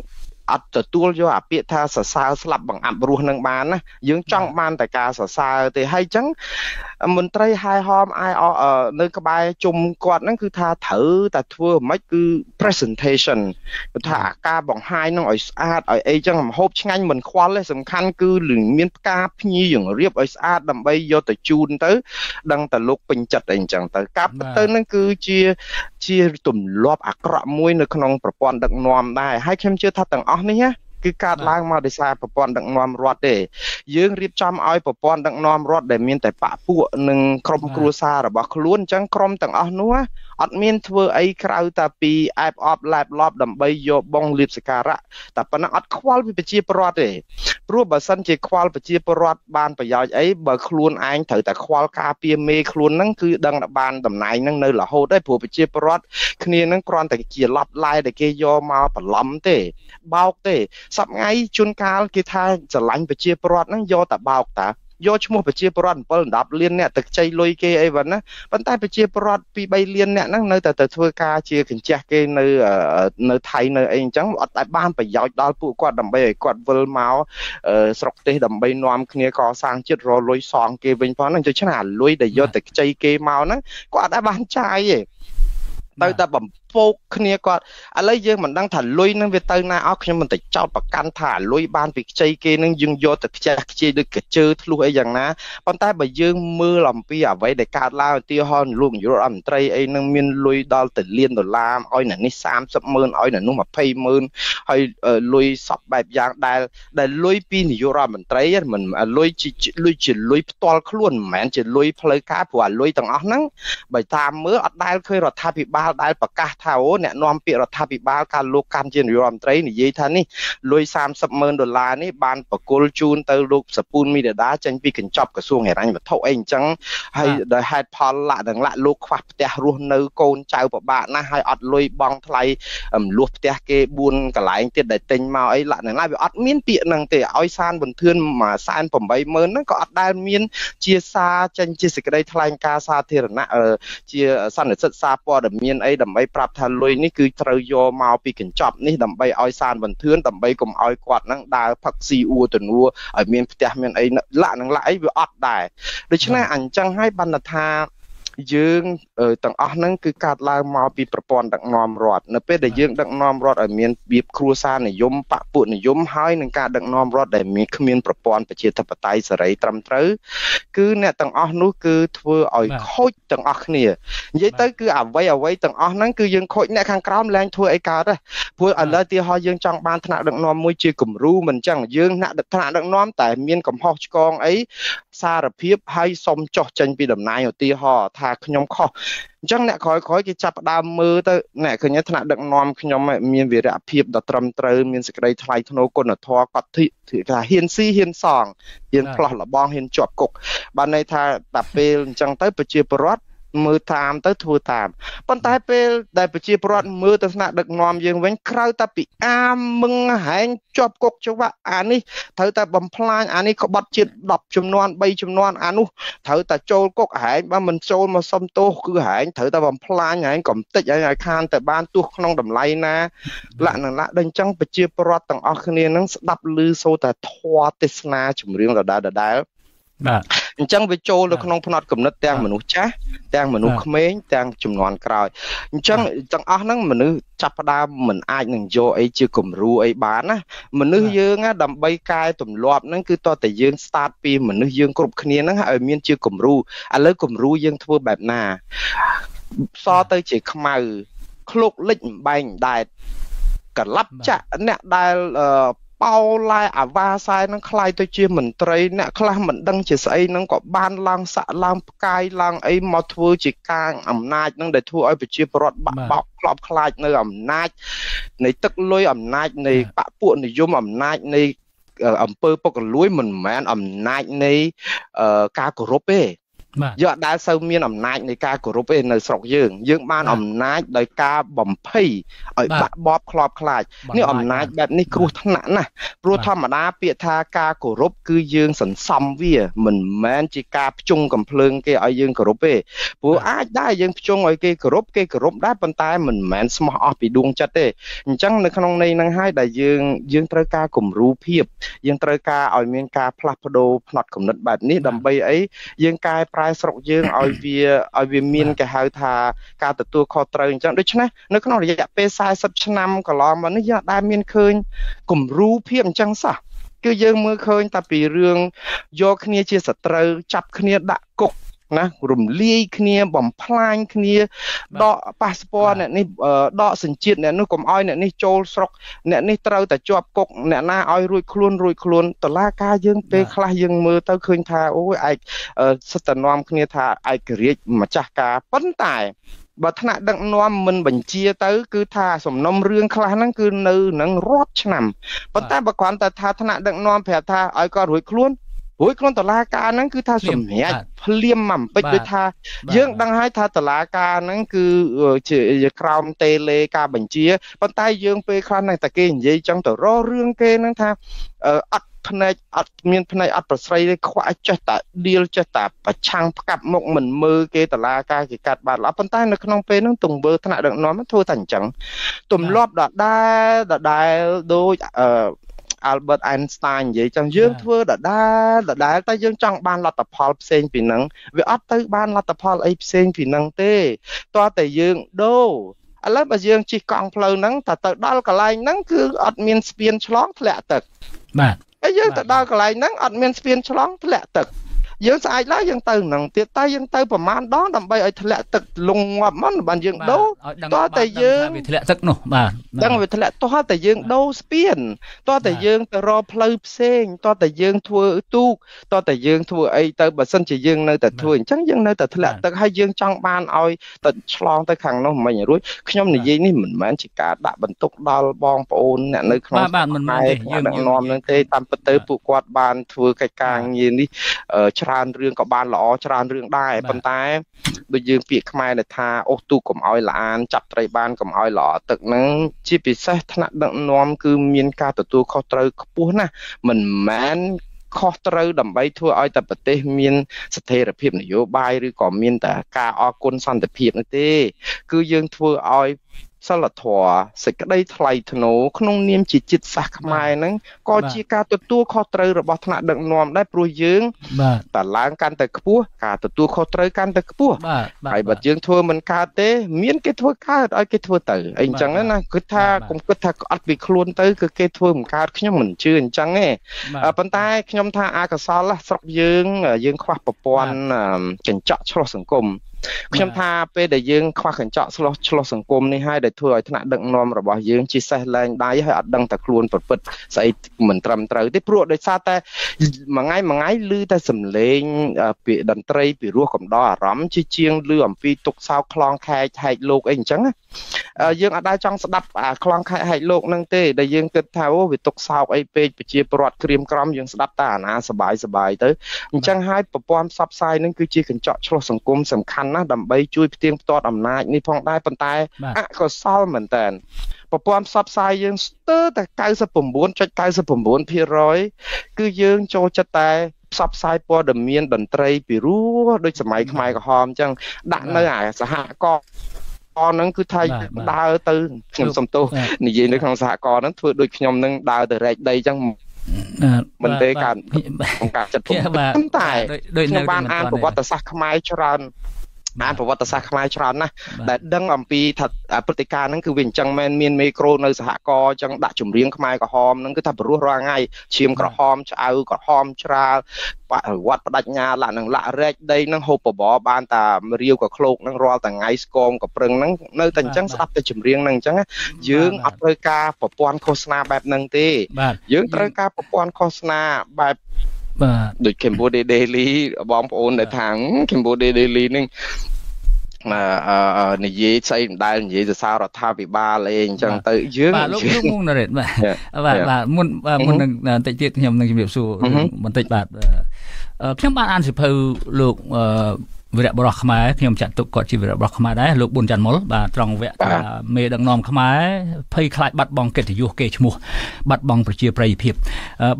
អត់ទទួលយកអាពាក្យថាសរសើរស្លាប់បង្អាប់រស់នឹងបានណាយើងចង់បានតែការសរសើរទេហើយអញ្ចឹង មន្ត្រីហែហមអាយនៅក្បែរជុំគាត់ហ្នឹងគឺថាត្រូវតែធ្វើមិនគឺ presentation គឺថាអាការបង្ហាញហ្នឹងឲ្យស្អាតឲ្យអីចឹងមហូបឆ្ងាញ់មិនខ្វល់ទេសំខាន់គឺមានផ្កាភ្ញីយើងរៀបឲ្យស្អាតដើម្បីយកទៅជូនទៅ ដឹងតែលោកពេញចិត្តអីចឹងទៅកាប់ទៅហ្នឹងគឺជាជាទម្លាប់អាក្រក់មួយនៅក្នុងប្រព័ន្ធដឹកនាំដែរហើយខ្ញុំជឿថាទាំងអស់នេះណា គឺកើតឡើងមកដោយសារប្រព័ន្ធដឹកនាំរដ្ឋទេយើងរៀបចំឲ្យប្រព័ន្ធដឹកនាំរដ្ឋដែលមានតែបពពួកនិងក្រុមគ្រួសាររបស់ខ្លួនអញ្ចឹងក្រុមទាំងអស់នោះអត់មានធ្វើអីក្រៅតែពីអែបអបឡែបឡប់ដើម្បីយកបងលៀបសការៈតែប៉ុណ្ណឹងអត់ខ្វល់ពីប្រជាពលរដ្ឋទេ ព្រោះបើសិនជាខ្វល់ប្រជាពលរដ្ឋបានប្រយោជន៍អីបើខ្លួនឯងត្រូវតែខ្វល់ការពារមេខ្លួនហ្នឹងគឺដឹងតែបានតំណែងហ្នឹងនៅរហូតទេព្រោះប្រជាពលរដ្ឋគ្នាហ្នឹងគ្រាន់តែជាឡប់ឡាយដែលគេយកមកបន្លំទេ បោកទេសប្ងៃជួនកាលគេថាស្រឡាញ់ប្រជាពលរដ្ឋហ្នឹងយកតែបោកតា យកឈ្មោះប្រជាពលរដ្ឋ7 10លានអ្នកទៅខ្ចីលុយគេអីវ៉ាណាប៉ុន្តែប្រជាពលរដ្ឋ2 3លានអ្នកហ្នឹងនៅតែទៅធ្វើការជាកញ្ចេះគេនៅនៅថៃនៅអីអញ្ចឹងអត់តែបានប្រយោជន៍ដល់ពួកគាត់ដើម្បីឲ្យគាត់វិលមកស្រុកទេសដើម្បីនាំគ្នាកសាងជាតិរលុយសងគេវិញផងហ្នឹងដូច្នេះអាលុយដែលយកទៅខ្ចីគេមកហ្នឹងគាត់អត់ដែលបានចាយទេទៅតែបំពោកគ្នាគាត់ឥឡូវយើងមិនដឹងថាលុយនឹងវាទៅណាអស់ខ្ញុំមិនទៅចោតប្រកាន់ថាលុយបានពីខ្ចីគេនឹងយើងយកទៅខ្ជះខ្ជាយដូចកជើធ្លុះអីយ៉ាងណាប៉ុន្តែបើយើងមើលអំពីអ្វីដែលកើតឡើងឧទាហរណ៍លោកនាយករដ្ឋមន្ត្រីអីនឹងមានលុយដល់ទៅលានដុល្លារឲ្យនៅនេះ30ម៉ឺនឲ្យនៅនោះ20ម៉ឺនហើយលុយសពបែបយ៉ាងដែលដែលលុយពីនាយករដ្ឋមន្ត្រីមិនលុយជាលុយជាលុយផ្ទាល់ខ្លួនមិនមែនជាលុយផ្លូវការព្រោះអាលុយទាំងអស់ហ្នឹងបើតាមមើលអត់ដែលឃើញរដ្ឋាភិបាលដែលប្រកាសថាអូអ្នកនាំពាក្យរដ្ឋាភិបាលការលោកកាន់ជានាយករដ្ឋមន្ត្រីនិយាយថានេះលុយ30ម៉ឺនដុល្លារនេះបានបកគលជូនទៅលោកសពូនមីដាដាចេញពីកញ្ចប់ក្រសួងហិរញ្ញវត្ថុអីអញ្ចឹងហើយដោយហេតុផលលក្ខណៈលោកខ្វះផ្ទះរស់នៅកូនចៅពិបាកណាស់ហើយអត់លុយបង់ថ្លៃមលួសផ្ទះគេ4កន្លែងទៀតដែលទិញមកអីលក្ខណៈណាវាអត់មានពាក្យហ្នឹងទេឲ្យសានបន្ទឿនមួយសែន80000ហ្នឹងក៏អត់ដែលមានជាសារចេញជាសេចក្តីថ្លែងការណ៍សាធារណៈជាសន្និសិទសារព័ត៌មានអីដើម្បីប្រាប់ថាលុយនេះគឺត្រូវយកមកពីកញ្ចប់នេះដើម្បីឲ្យសានបន្ទឿនដើម្បីកុំឲ្យគាត់នឹងដើរផឹកស៊ីអួតនួឲ្យមានផ្ទះមានអីលាក់នឹងលាក់អីវាអត់ដែរដូច្នេះអញ្ចឹងហើយបានថា យើងទាំងអស់ហ្នឹងគឺកើតឡើងមកពីប្រព័ន្ធដឹកនាំរដ្ឋនៅពេលដែលយើងដឹកនាំរដ្ឋឲ្យមានរបៀបគ្រួសារនិយមបពពួកនិយមហើយនឹងការដឹកនាំរដ្ឋដែលមានគ្មានប្រព័ន្ធប្រជាធិបតេយ្យសេរីត្រឹមត្រូវគឺអ្នកទាំងអស់នោះគឺធ្វើឲ្យខូចទាំងអស់គ្នានិយាយទៅគឺអ្វីអ្វីទាំងអស់ហ្នឹងគឺយើងខូចអ្នកខាងក្រោមលែងធ្វើអីកើតទេព្រោះឥឡូវទីហោយើងចង់បានថ្នាក់ដឹកនាំមួយជាគំរូមិនចឹងយើងថ្នាក់ថ្នាក់ដឹកនាំតែមានកំហុសឆ្គងអីសារភាពហើយសុំចោះចេញពីតំណែងឧទាហរណ៍ថាខ្ញុំខុសអញ្ចឹងអ្នកក្រោយក្រោយគេចាប់ផ្ដើមមើលទៅអ្នកឃើញថ្នាក់ដឹកនាំខ្ញុំមានវីរៈភាពដ៏ត្រឹមត្រូវមានសេចក្តីថ្លៃថ្នូរគុណធម៌កត់ធិថាហ៊ានស៊ីហ៊ានសងហ៊ានផ្លោះលបងហ៊ានជាប់គុកបានន័យថាតែពេលអញ្ចឹងទៅប្រជាពលរដ្ឋ មើលតាមទៅធ្វើតាមប៉ុន្តែពេលដែលប្រជាពលរដ្ឋមើលទៅស្នាក់ដឹកនាំយើងវិញក្រៅតែពីអាមឹងហែងជាប់គុកច្បាក់អានេះត្រូវតែបំផ្លាញអានេះក្បត់ជាតិ10ចំនួន3ចំនួនអានោះត្រូវតែចូលគុកហែងបើមិនចូលមកសុំទោសគឺហែងត្រូវតែបំផ្លាញហែងកំតិចហែងឲ្យខានតែបានទោះក្នុងតម្លៃណាលក្ខណៈដូចអញ្ចឹងប្រជាពលរដ្ឋទាំងអស់គ្នានឹងស្ដាប់ឮសូរតែធម៌ទេសនាចម្រៀងដដែលដដែលបាទ អញ្ចឹងវាចូលនៅក្នុងផ្នត់គំនិតទាំងមនុស្សចាស់ទាំងមនុស្សក្មេងទាំងចំនួនក្រោយអញ្ចឹងទាំងអស់ហ្នឹងមនុស្សចាប់ផ្ដើមមិនអាចនឹងយកអីជាគំរូអីបានណាមនុស្សយើងដើម្បីកែទម្លាប់ហ្នឹងគឺតើតែយើង start ពីមនុស្សយើងគ្រប់គ្នាហ្នឹងឲ្យមានជាគំរូឥឡូវគំរូយើងធ្វើបែបណាសទៅជាខ្មៅឃ្លោកលិចបែងដែតកលាប់ចាក់អ្នកដែល បោឡែអាវ៉ាសែនឹងខ្លាយទៅជាមន្ត្រីអ្នកខ្លះមិនដឹងជាស្អីនឹងក៏បានឡើងសាក់ឡើងផ្កាយឡើងអីមកធ្វើជាកាងអំណាចនឹងដែលធ្វើឲ្យប្រជាពលរដ្ឋបាក់បោកក្លប់ខ្លាចនៅអំណាចនៃទឹកលុយអំណាចនៃបពពួកនិយមអំណាចនៃអំពើពុករលួយមិនមែនអំណាចនៃការគោរពទេ យើងអត់ដែលសូវមានអំណាចនៃការគោរពទេនៅស្រុកយើង យើងបានអំណាចដោយការបំភ័យឲ្យបាក់បបខ្លោបខ្លាចនេះអំណាចបែបនេះគ្រោះថ្នាក់ណាស់ព្រោះធម្មតាពាក្យថាការគោរពគឺយើងសន្សំវា មិនមែនជាការភ្ជង់កំភ្លើងគេឲ្យយើងគោរពទេព្រោះអាចដែរយើងភ្ជង់ឲ្យគេគោរពគេគោរពដែរប៉ុន្តែមិនមែនស្មោះអស់ពីដួងចិត្តទេអញ្ចឹងនៅក្នុងន័យហ្នឹងហើយដែលយើងយើងត្រូវការគំរូភាពយើងត្រូវការឲ្យមានការផ្លាស់ប្ដូរផ្នត់គំនិតបែបនេះដើម្បីអីយើងកែប្រប្រែស្រុកយើងឲ្យវាឲ្យវាមានគេហៅថាការទទួលខុសត្រូវអញ្ចឹងដូច្នេះនៅក្នុងរយៈពេល40ឆ្នាំកន្លងមកនេះយើងអាចមានឃើញគំរូភាពអញ្ចឹងសោះគឺយើងមើលឃើញតែពីរឿងយកគ្នាជាសត្រូវចាប់គ្នាដាក់គុក ណារំលាយគ្នាបំផ្លាញគ្នាដកប៉ាសពតអ្នកនេះដកសញ្ជាតិអ្នកនោះកុំឲ្យអ្នកនេះចូលស្រុកអ្នកនេះត្រូវតែជាប់គុកអ្នកណាឲ្យរួចខ្លួនរួចខ្លួនតឡាការយើងពេលខ្លះយើងមើលទៅឃើញថាអូយឯកសិទ្ធិនាំគ្នាថាឯករាជ្យម្ចាស់ការប៉ុន្តែបើថ្នាក់ដឹកនាំមិនបញ្ជាទៅ គឺថាសំណុំរឿងខ្លះហ្នឹងគឺនៅនឹងរាប់ឆ្នាំប៉ុន្តែបើគ្រាន់តែថាថ្នាក់ដឹកនាំប្រាប់ថាឲ្យគាត់រួចខ្លួន រួចខ្លួនតឡាការហ្នឹងគឺថាសម្រាប់ភ្លាមមកពេចដូចថា យើងដឹងហើយថាតឡាការហ្នឹងគឺជាក្រោមតេលេការបញ្ជាប៉ុន្តែយើងពេលខ្លះហ្នឹងតែគេនិយាយចឹងទៅរករឿងគេហ្នឹងថាអត់ភ្នែកអត់មានភ្នែកអត់ប្រស្រីទេខ្វះចេះតែឌៀលចេះតែប្រឆាំងផ្កាប់មុខមិនមើលគេតឡាការគេកាត់បាត់ល្អប៉ុន្តែនៅក្នុងពេលហ្នឹងទង្វើថ្នាក់ដឹកនាំធ្វើតែអញ្ចឹងទម្លាប់ដដែលដដែលដូចអឺ Albert Einstein និយាយចឹងយើងធ្វើដដែលដដែលតែយើងចង់បានលទ្ធផលផ្សេងពីហ្នឹងវាអត់ទៅបានលទ្ធផលអីផ្សេងពីហ្នឹងទេតោះតែយើងដូរឥឡូវបើយើងជិះកង់ផ្លូវហ្នឹងតែទៅដល់កន្លែងហ្នឹងគឺអត់មានស្ពានឆ្លងធ្លាក់ទឹកបាទហើយយើងទៅដល់កន្លែងហ្នឹងអត់មានស្ពានឆ្លងធ្លាក់ទឹក យើងស្អែកឡើងយើងទៅនឹងទៀតតែយើងទៅប្រមាណដងដើម្បីឲ្យធ្លាក់ទឹកលងងាប់មកបានយើងដូរតោះតែយើងវាធ្លាក់ទឹកនោះបាទដឹងវាធ្លាក់តោះតែយើងដូរស្ពានតោះតែយើងទៅរកផ្លូវផ្សេងតោះតែយើងធ្វើទូកតោះតែយើងធ្វើអីទៅបើសិនជាយើងនៅតែធ្វើអញ្ចឹងយើងនៅតែធ្លាក់ទឹកហើយយើងចង់បានឲ្យទៅឆ្លងទៅខាងនោះមិនរួចខ្ញុំនិយាយនេះមិនមែនជាការដាក់បន្ទុកដល់បងប្អូនអ្នកនៅក្នុងបាទមិនមែនទេយើងដឹកនាំនឹងទេតាមពិតទៅពួកគាត់បានធ្វើកិច្ចការងារនេះច្ច្រើនរឿងក៏បានល្អច្រើនរឿងដែរប៉ុន្តែដូចយើងពាក្យខ្មែរដែលថាអូសទូកុំឲ្យល្អានចាប់ត្រីបានកុំឲ្យល្អទឹកហ្នឹងជាពិសេសថ្នាក់ដឹកនាំគឺមានការទទួលខុសត្រូវខ្ពស់ណាស់មិនមែនខុសត្រូវដើម្បីធ្វើឲ្យតែប្រទេសមានស្ថិរភាពនយោបាយឬក៏មានតែការអគុណសន្តិភាពនោះទេ គឺយើងធ្វើឲ្យ សិលធម៌សេចក្តីថ្លៃថ្នូរក្នុងនាមជាជាតិសាសន៍ខ្មែរហ្នឹងក៏ជាការទទួលខុសត្រូវរបស់ថ្នាក់ដឹកនាំដែរព្រោះយើងបាទតឡើងកាន់តែខ្ពស់ការទទួលខុសត្រូវកាន់តែខ្ពស់ហើយបើយើងធ្វើមិនកើតទេ មានគេធ្វើកើតឲ្យគេធ្វើទៅអីអញ្ចឹងណាគិតថាកុំគិតថាអត់ពីខ្លួនទៅគឺគេធ្វើមិនកើតខ្ញុំមិនជឿអញ្ចឹងទេប៉ុន្តែខ្ញុំថាអាកសលស្រុកយើងយើងខ្វះប្រព័ន្ធកញ្ចក់ឆ្លោះសង្គម ខ្ញុំថាពេលដែលយើងខ្វះកញ្ចក់ឆ្លោះឆ្លោះសង្គមនេះហើយដែលធ្វើឲ្យថ្នាក់ដឹកនាំរបស់យើងជាសេះលែងដៃហើយអត់ដឹងតែខ្លួនប្រព្រឹត្តស្អីមិនត្រឹមត្រូវទេព្រោះដោយសារតែមួយថ្ងៃមួយថ្ងៃឮតែសំឡេងពាក្យតន្ត្រីពីរោះកំដរអារម្មណ៍ជាជាងឮអំពីទុកសោកខ្លងខែកហែកលោកអីអញ្ចឹងយើងអាចដែរចង់ស្ដាប់អាខ្លងខែកហែកលោកនឹងទេដែលយើងគិតថាអូវាទុកសោកអីពេកប្រជាពលរដ្ឋក្រៀមក្រំយើងស្ដាប់តែអាណាសបាយសបាយទៅអញ្ចឹងហើយប្រព័ន្ធផ្សព្វផ្សាយនឹងគឺជាកញ្ចក់ឆ្លោះសង្គមសំខាន់ណាស់ដើម្បីជួយផ្ទៀងផ្ទាត់អំណាចនេះផងដែរប៉ុន្តែអកុសលមែនតើប្រព័ន្ធផ្សព្វផ្សាយយើងស្ទើរតែ99.99%គឺយើងចូលចិត្តតែផ្សព្វផ្សាយព័ត៌មានតន្ត្រីពីរោះដូចសម័យខ្មែរក្រហមអញ្ចឹងដាក់នៅអាសហគមន៍ហ្នឹងគឺថាដើរទៅខ្ញុំសំទោសនិយាយនៅក្នុងសហគមន៍ហ្នឹងធ្វើដូចខ្ញុំនឹងដើរទៅរែកដីអញ្ចឹងមិនទេការបង្កើតចិត្តខ្ញុំតែដូចនៅបានអានប្រវត្តិសាស្ត្រខ្មែរច្រើន អានប្រវត្តិសាស្ត្រខ្មែរច្រើនណាស់ដែលដឹងអំពីថាព្រឹត្តិការណ៍ហ្នឹងគឺវាអញ្ចឹងមែនមានមេក្រូនៅសហករណ៍អញ្ចឹងដាក់ចម្រៀងខ្មែរក្រហមហ្នឹងគឺថាព្រោះរាល់ថ្ងៃឈាមក្រហមឆ្អៅក្រហមច្រាលបវត្តបដិញ្ញាលក្ខនឹងលក្ខរែកដីហ្នឹងហូបបបរបានតារាវក៏ឃ្លោកហ្នឹងរាល់ថ្ងៃស្គមក៏ប្រឹងហ្នឹងនៅតែអញ្ចឹងស្ដាប់តែចម្រៀងហ្នឹងអញ្ចឹងយើងអត់ត្រូវការប្រព័ន្ធឃោសនាបែបហ្នឹងទេយើងត្រូវការប្រព័ន្ធឃោសនាបែប បាទដូច Cambodia Daily បងប្អូនដែលថាង Cambodia Daily នឹងអឺនិយាយស្អីមិនដែលនិយាយសរសើររដ្ឋាភិបាលអីអញ្ចឹងទៅយើងបាទលោកលោកមុងណារ៉េតបាទបាទបាទមុនមុននឹងបន្តិចទៀតខ្ញុំនឹងជម្រាបសួរបន្តិចបាទខ្ញុំបានអានសិភៅលោក វីរៈបរោះខ្មែរខ្ញុំចាត់ទុកគាត់ជាវីរៈបរោះខ្មែរដែរលោកប៊ុនច័ន្ទមុលបាទត្រង់វគ្គថាមេដឹកនាំខ្មែរភ័យខ្លាចបាត់បង់កិត្តិយសគេឈ្មោះបាត់បង់ប្រជាប្រិយភាព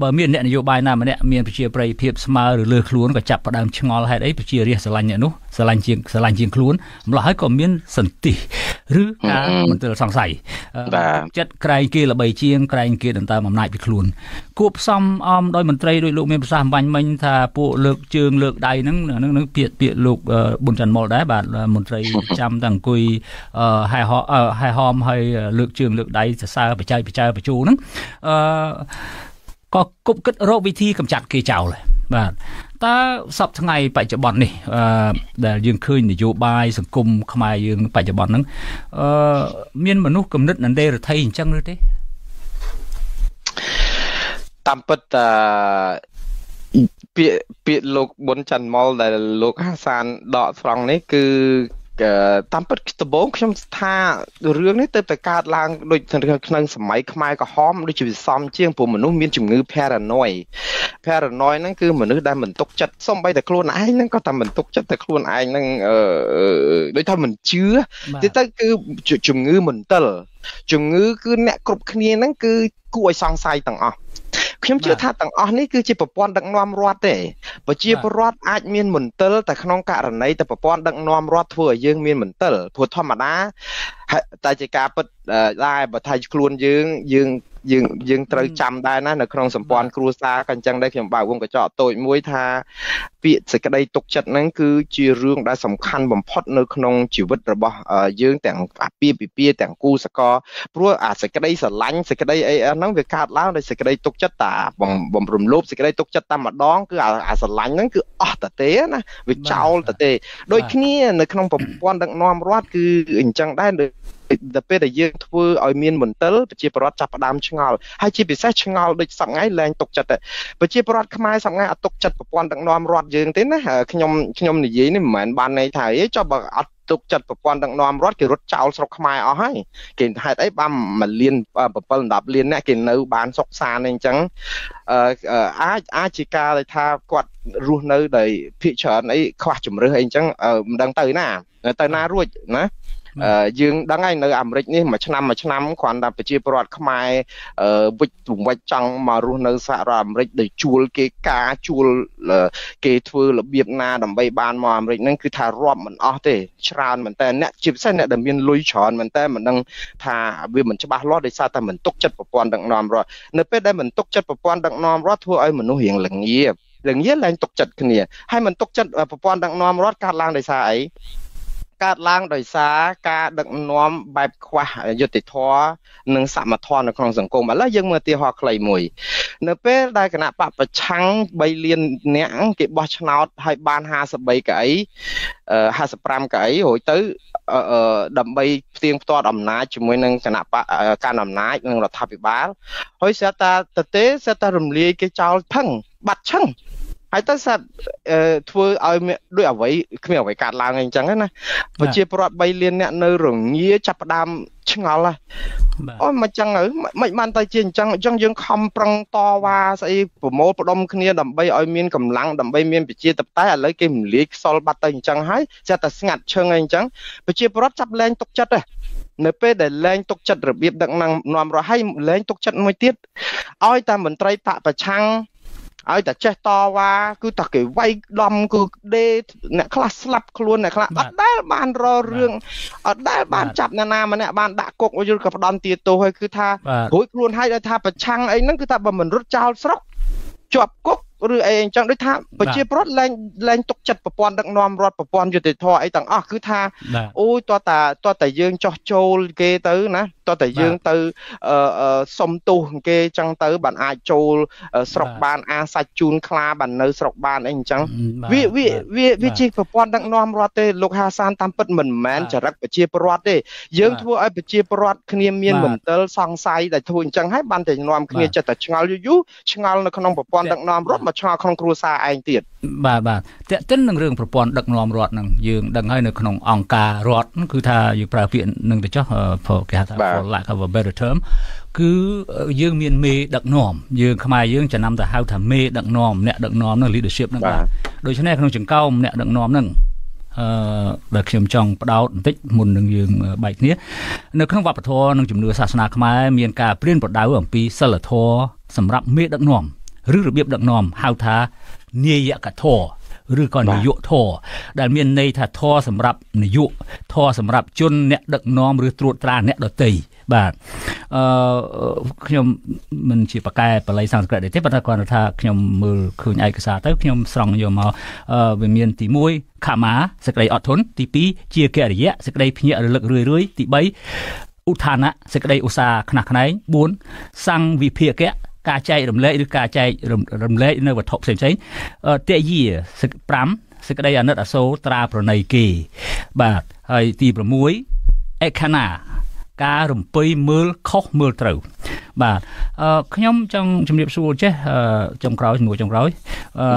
បើមានអ្នកនយោបាយណាម្នាក់មានប្រជាប្រិយភាពស្មើឬលើខ្លួនក៏ចាប់ផ្ដើមឆ្ងល់ហេតុអីប្រជារាស្ត្រស្រឡាញ់អ្នកនោះស្រឡាញ់ជាងស្រឡាញ់ជាងខ្លួនម្ល៉េះហើយក៏មានសន្តិឬការមន្ទិលសង្ស័យចិត្តក្រែងគេល្បីជាងក្រែងគេដណ្ដើមអំណាចពីខ្លួនគួបផ្សំអមដោយមន្ត្រីដោយលោកមានប្រសាសន៍បាញ់មិញថាពួកលើកជើងលើកដៃហ្នឹងហ្នឹងនឹងពាក្យពាក្យលោកប៊ុនច័ន្ទមុលដែរបាទមន្ត្រីចាំតែអង្គុយហែហហែហមហើយលើកជើងលើកដៃសរសើរបច្ច័យបច្ច័យបញ្ជូហ្នឹងអឺក៏គប់គិតរកវិធីកម្ចាត់គេចោលបាទ តើសពថ្ងៃបច្ចុប្បន្ននេះអឺដែលយើងឃើញនយោបាយសង្គមខ្មែរយើងបច្ចុប្បន្នហ្នឹងអឺមានមនុស្សគំនិតនន្ទេរដ្ឋីអញ្ចឹងឬទេតាមពិតអឺពាក្យពាក្យលោកប៊ុនច័ន្ទមុលដែលលោកហាសានដកស្រង់នេះគឺ តាមពិតដំបូងខ្ញុំថារឿងនេះទៅតែកើតឡើងដូចក្នុងសម័យខ្មែរក្រហមដូចជាវិសំជាងព្រោះមនុស្សមានជំងឺ paranoid paranoid ហ្នឹងគឺមនុស្សដែលមិនទុកចិត្តសំបីតែខ្លួនឯងហ្នឹងក៏តែមិនទុកចិត្តតែខ្លួនឯងហ្នឹងដូចថាមិនជឿទៅទៅគឺជំងឺមន្ទិលជំងឺគឺអ្នកគ្រប់គ្នាហ្នឹងគឺគួរឲ្យសង្ស័យទាំងអស់ ខ្ញុំជឿថាទាំងអស់នេះគឺជាប្រព័ន្ធដឹកនាំរដ្ឋទេប្រជាពលរដ្ឋអាចមានមន្ទិលតែក្នុងករណីតែប្រព័ន្ធដឹកនាំរដ្ឋធ្វើឲ្យយើងមានមន្ទិលព្រោះធម្មតាតែជាការពិតដែរបើថាខ្លួនយើងយើង យើងយើងត្រូវចាំដែរណានៅក្នុងសម្ព័ន្ធគ្រួសារក៏អញ្ចឹងដែរខ្ញុំបើកវងកញ្ចក់តូចមួយថាពាក្យសេចក្តីទុកចិត្តហ្នឹងគឺជារឿងដែលសំខាន់បំផុតនៅក្នុងជីវិតរបស់យើងទាំងអាពាហ៍ពិពាហ៍ទាំងគូសកលព្រោះអាសេចក្តីស្រឡាញ់សេចក្តីអីហ្នឹងវាកើតឡើងដោយសេចក្តីទុកចិត្តតាបំរំលោភសេចក្តីទុកចិត្តតែម្ដងគឺអាស្រឡាញ់ហ្នឹងគឺអស់តទេណាវាចោលតទេដូចគ្នានៅក្នុងប្រព័ន្ធដឹកនាំរដ្ឋគឺអញ្ចឹងដែរ ដល់ពេលដែលយើងធ្វើឲ្យមានមន្ទិលប្រជាពលរដ្ឋចាប់ផ្ដើមឆ្ងល់ហើយជាពិសេសឆ្ងល់ដូចសប្ងៃលែងទុកចិត្តប្រជាពលរដ្ឋខ្មែរសប្ងៃអត់ទុកចិត្តប្រព័ន្ធដឹកនាំរដ្ឋយើងទេណាខ្ញុំខ្ញុំនិយាយនេះមិនមែនបានន័យថាអីចុះបើអត់ទុកចិត្តប្រព័ន្ធដឹកនាំរដ្ឋគេរត់ចោលស្រុកខ្មែរអស់ហើយគេហេតុអីបានមួយលាន7 10លានអ្នកគេនៅបានសុខសាន្តអីអញ្ចឹងអាចអាចជាការដែលថាគាត់រស់នៅដោយភិកច្រើនអីខ្វះជំរឿសអីអញ្ចឹងមិនដឹងទៅណាទៅណារួចណា យើងដឹងហើយនៅអាមេរិកនេះមួយឆ្នាំមួយឆ្នាំគ្រាន់តែប្រជាពលរដ្ឋខ្មែរវិច្ចវង្វិចចង់មករស់នៅសហរដ្ឋអាមេរិកដោយជួលគេការជួលគេធ្វើរបៀបណាដើម្បីបានមកអាមេរិកហ្នឹងគឺថារាប់មិនអស់ទេច្រើនមែនតើអ្នកជាពិសេសអ្នកដែលមានលុយច្រើនមែនតើមិនដឹងថាវាមិនច្បាស់លាស់ដោយសារតែមិនទុកចិត្តប្រព័ន្ធដឹកនាំរដ្ឋនៅពេលដែលមិនទុកចិត្តប្រព័ន្ធដឹកនាំរដ្ឋធ្វើឲ្យមនុស្សរៀងល្ងាល្ងាឡើងទុកចិត្តគ្នាហើយមិនទុកចិត្តប្រព័ន្ធដឹកនាំរដ្ឋកើតឡើងដោយសារអី កើតឡើងដោយសារការដឹកនាំបែបខ្វះយុត្តិធម៌និងសមធម៌នៅក្នុងសង្គមឥឡូវយើងមើលឧទាហរណ៍ខ្លីមួយ នៅពេលដែលគណៈបពប្រឆាំង3លាននាក់គេបោះឆ្នោតឲ្យបាន53កៅអី55កៅអីរួចទៅដើម្បីផ្ទៀងផ្ទាត់អំណាចជាមួយនឹងគណៈបកកាន់អំណាចនិងរដ្ឋាភិបាលហើយស្រាប់តែទៅទេស្រាប់តែរំលាយគេចោលផឹងបាត់ឆឹង ហើយទៅសាប់ធ្វើឲ្យដូចអ្វីគ្មានអ្វីកាត់ឡើងអីអញ្ចឹងណាប្រជាពលរដ្ឋ3លានអ្នកនៅរងាចាប់ផ្ដើមឆ្ងល់ហ៎អូមិនចឹងទៅមិនបានទៅជាអញ្ចឹងអញ្ចឹងយើងខំប្រឹងតវ៉ាស្អីប្រមូលផ្ដុំគ្នាដើម្បីឲ្យមានកម្លាំងដើម្បីមានប្រជាធិបតេយ្យឥឡូវគេរំលាយខ្សលបាត់ទៅអញ្ចឹងហើយចេះតែស្ងាត់ឈឹងអីអញ្ចឹងប្រជាពលរដ្ឋចាប់លែងទុកចិត្តហ៎នៅពេលដែលលែងទុកចិត្តរបៀបដឹកនាំរស់ហើយលែងទុកចិត្តមួយទៀតឲ្យតែមន្ត្រីបកប្រឆាំង ឲ្យតែចេះតវ៉ាគឺតែគេវាយដំគឺដេអ្នកខ្លះស្លាប់ខ្លួនអ្នកខ្លះអត់ដែលបានរករឿងអត់ដែលបានចាប់អ្នកណាម្នាក់បានដាក់គុកយល់ក៏ផ្ដន់ទាទោសហើយគឺថារួចខ្លួនហើយដែលថាប្រឆាំងអីហ្នឹងគឺថាបើមិនរត់ចោលស្រុកជាប់គុក ឬអីអញ្ចឹងដូចថាប្រជាពលរដ្ឋលែងលែងទុកចិត្តប្រព័ន្ធដឹកនាំរដ្ឋប្រព័ន្ធយុតិធធអីទាំងអស់គឺថាអូយតើតាតើតាយើងចោះចូលគេទៅណាតើតាយើងទៅសុំទោសគេអញ្ចឹងទៅបានអាចចូលស្រុកបានអាសាច់ជូនខ្លាបាននៅស្រុកបានអីអញ្ចឹងវាវាវាវាជាប្រព័ន្ធដឹកនាំរដ្ឋទេលោកហាសានតាមពិតមិនមែនចរិតប្រជាពលរដ្ឋទេយើងធ្វើឲ្យប្រជាពលរដ្ឋគ្នាមានមន្ទិលសង្ស័យដែលធ្វើអញ្ចឹងហើយបានតែនាំគ្នាចិត្តតែឆ្ងល់យូរយូរឆ្ងល់នៅក្នុងប្រព័ន្ធដឹកនាំរដ្ឋមកឆ្ងល់ក្នុងគ្រួសារឯងទៀតបាទបាទតើតិននឹងរឿងប្រព័ន្ធដឹកនាំរដ្ឋនឹងយើងដឹងហើយនៅក្នុងអង្គការរដ្ឋគឺថាយើងប្រើពាក្យនឹងទៅចុះគេហៅថា for lack of a better term គឺយើងមានមេដឹកនាំយើងខ្មែរយើងចំណាំទៅហៅថាមេដឹកនាំអ្នកដឹកនាំនឹង leadership នឹងបាទដូច្នេះក្នុងចង្កោមអ្នកដឹកនាំនឹងអឺដែលខ្ញុំចង់បដោតបន្តិចមុននឹងយើងបែកគ្នានៅក្នុងវប្បធម៌និងជំនឿសាសនាខ្មែរមានការព្រានប្រដៅអំពីសិលធម៌សម្រាប់មេដឹកនាំ ឬរបៀបដឹកនាំហៅថានាយកធម៌ឬក៏នាយកធរដែលមានន័យថាធរសម្រាប់នាយកធរសម្រាប់ជនអ្នកដឹកនាំឬត្រួតត្រាអ្នកដតីបាទអឺខ្ញុំមិនជាបកកែបល័យសំស្ក្រឹតទេប៉ុន្តែគាត់ថាខ្ញុំមើលឃើញឯកសារទៅខ្ញុំស្រង់យកមកអឺវាមានទី1ខមាសេចក្តីអត់ធន់ទី2ជាកិរិយៈសេចក្តីភ្ញាក់រលឹករឿយរឿយទី3ឧឋានៈសេចក្តីឧស្សាហ៍ខ្នះខ្នែង4សង្ឃវិភាកៈ ការចែករំលែកឬការចែករំលែកនៅវត្ថុផ្សេងផ្សេងតេយា5សេចក្តីអាណិតអាសូរត្រាប្រណីគេ បាទហើយទី6អេខាណាការរំពៃមើលខុសមើលត្រូវបាទអឺខ្ញុំចង់ជំរាបសួរចេះចុងក្រោយជាមួយចុងក្រោយអឺ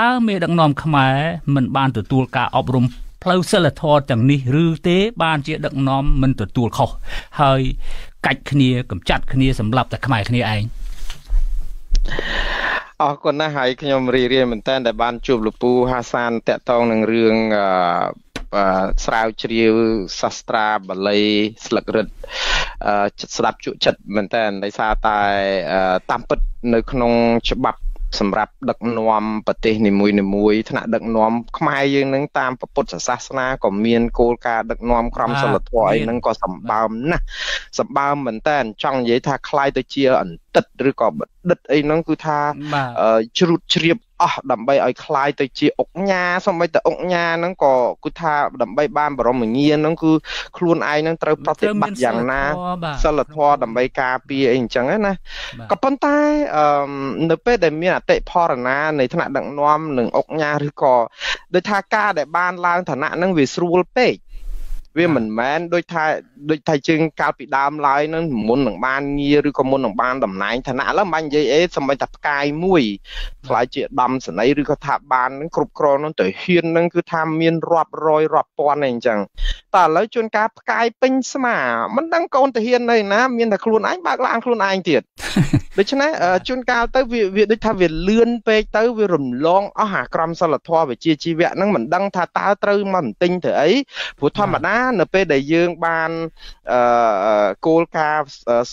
តើមេដឹកនាំខ្មែរមិនបានទទួលការអប់រំផ្លូវសិលធម៌ទាំងនេះឬទេ បានជាដឹកនាំមិនទទួលខុសហើយ កាច់គ្នាកម្ចាត់គ្នាសម្លាប់តែខ្មែរគ្នាឯងអរគុណណាស់ហើយខ្ញុំរីរាយមែនតើដែលបានជួបលពូហាសានតាក់ទងនឹងរឿងអឺស្រាវជ្រាវសាស្ត្រាបាលីស្លឹករឹតអឺស្ដាប់ជក់ចិត្តមែនតើដោយសារតែតាមពិតនៅក្នុងច្បាប់ សម្រាប់ដឹកនាំប្រទេសនីមួយនីមួយថ្នាក់ដឹកនាំខ្មែរយើងនឹងតាមពុទ្ធសាសនាក៏មានគោលការណ៍ដឹកនាំក្រមសីលធម៌អីហ្នឹងក៏សម្បើមណាស់សម្បើមមែនតើចង់និយាយថាคล้ายទៅជាអន្តិ តឬក៏បដិតអីហ្នឹងគឺថាជ្រួតជ្រាបអស់ដើម្បីឲ្យคล้ายទៅជាអុកញ៉ាសម្បីតែអុកញ៉ាហ្នឹងក៏គឺថាដើម្បីបានបរមញាហ្នឹងគឺខ្លួនឯងហ្នឹងត្រូវប្រតិបត្តិយ៉ាងណាសិលធម៌ដើម្បីការពារអីអញ្ចឹងណាក៏ប៉ុន្តែនៅពេលដែលមានអតិផរណានៃថ្នាក់ដឹកនាំនឹងអុកញ៉ាឬក៏ដោយថាការដែលបានឡើងឋានៈហ្នឹងវាស្រួលពេក វាមិនមែនដូចថាដូចថាជើងកាលពីដើមឡើយនឹងមុននឹងបានងារឬក៏មុននឹងបានតំណែងឋានៈឡើយមិនបាញ់និយាយអេសម្បីតែផ្កាយមួយខ្លាយជាដំសនីឬក៏ថាបាននឹងគ្រប់គ្រងនឹងទៅហ៊ាននឹងគឺថាមានរាប់រយរាប់ពាន់អីអញ្ចឹងតែឥឡូវជួនកាលផ្កាយពេញស្មាមិនដឹងកូនទៅហ៊ាននៅណាមានតែខ្លួនឯងបើកឡានខ្លួនឯងទៀត ដូច្នេះជួនកាលទៅវាវាដូចថាវាលឿនពេកទៅវារំលងអស់អាក្រមសិលធម៌វិជ្ជាជីវៈហ្នឹងមិនដឹងថាតើត្រូវមកបន្ទិញទៅអីព្រោះធម្មតានៅពេលដែលយើងបានអឺ គោលការណ៍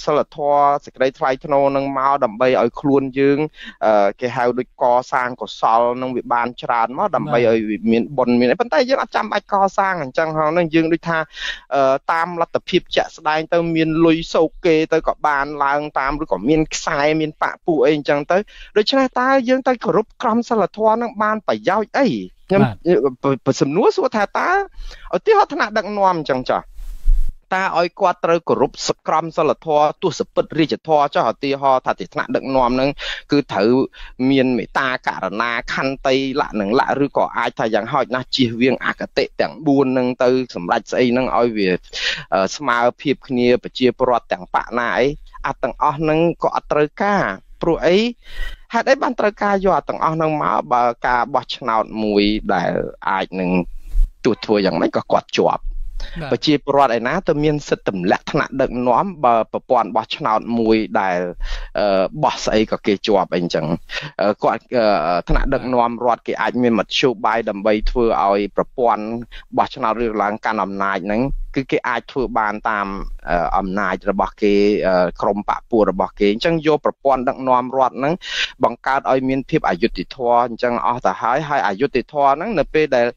សិលធម៌សេចក្តីថ្លៃថ្នូរនឹងមកដើម្បីឲ្យខ្លួនយើងគេហៅដូចកសាងកុសលនឹងវាបានច្រើនមកដើម្បីឲ្យមានបុណ្យមានអីប៉ុន្តែយើងអត់ចាំបាច់កសាងអញ្ចឹងហងនឹងយើងដូចថាតាមលទ្ធភាពជាក់ស្ដែងទៅមានលុយសោកគេទៅក៏បានឡើងតាមឬក៏មានខ្សែមានបាក់ពួកអីអញ្ចឹងទៅដូច្នេះតើយើងទៅគោរពក្រមសីលធម៌នឹងបានប្រយោជន៍អីខ្ញុំសំណួរសួរថាតើឧទាហរណ៍ថ្នាក់ដឹកនាំអញ្ចឹងចាស់ តើឲ្យគាត់ត្រូវគោរពសក្រមសិលធម៌ទស្សពិតរាជធម៌ចុះឧទាហរណ៍ថាទីថ្នាក់ដឹកនាំនឹងគឺត្រូវមានមេត្តាករណាខន្តីលៈនឹងលៈឬក៏អាចថាយ៉ាងហោចណាស់ជៀសវាងអកតិទាំង4នឹងទៅសម្រាប់ស្អីនឹងឲ្យវាស្មើភាពគ្នាប្រជាពលរដ្ឋទាំងបកណាអីអាទាំងអស់នឹងក៏អត់ត្រូវការព្រោះអីហេតុអីបានត្រូវការយកអាទាំងអស់នឹងមកបើការបោះឆ្នោតមួយដែលអាចនឹងទោះធ្វើយ៉ាងម៉េចក៏គាត់ជាប់ ប្រជាពលរដ្ឋឯណាទៅមានសិទ្ធិទម្លាក់ថ្នាក់ដឹកនាំបើប្រព័ន្ធបោះឆ្នោតមួយដែលបោះស្អីក៏គេជាប់អីចឹងគាត់ថ្នាក់ដឹកនាំរដ្ឋគេអាចមានមធ្យោបាយដើម្បីធ្វើឲ្យប្រព័ន្ធបោះឆ្នោតរឿងឡើងកាន់អំណាចហ្នឹងគឺគេអាចធ្វើបានតាមអំណាចរបស់គេក្រមបពុរបស់គេអញ្ចឹងយកប្រព័ន្ធដឹកនាំរដ្ឋហ្នឹងបង្កើតឲ្យមានភាពអយុត្តិធម៌អញ្ចឹងអស់ទៅហើយហើយអយុត្តិធម៌ហ្នឹងនៅពេលដែល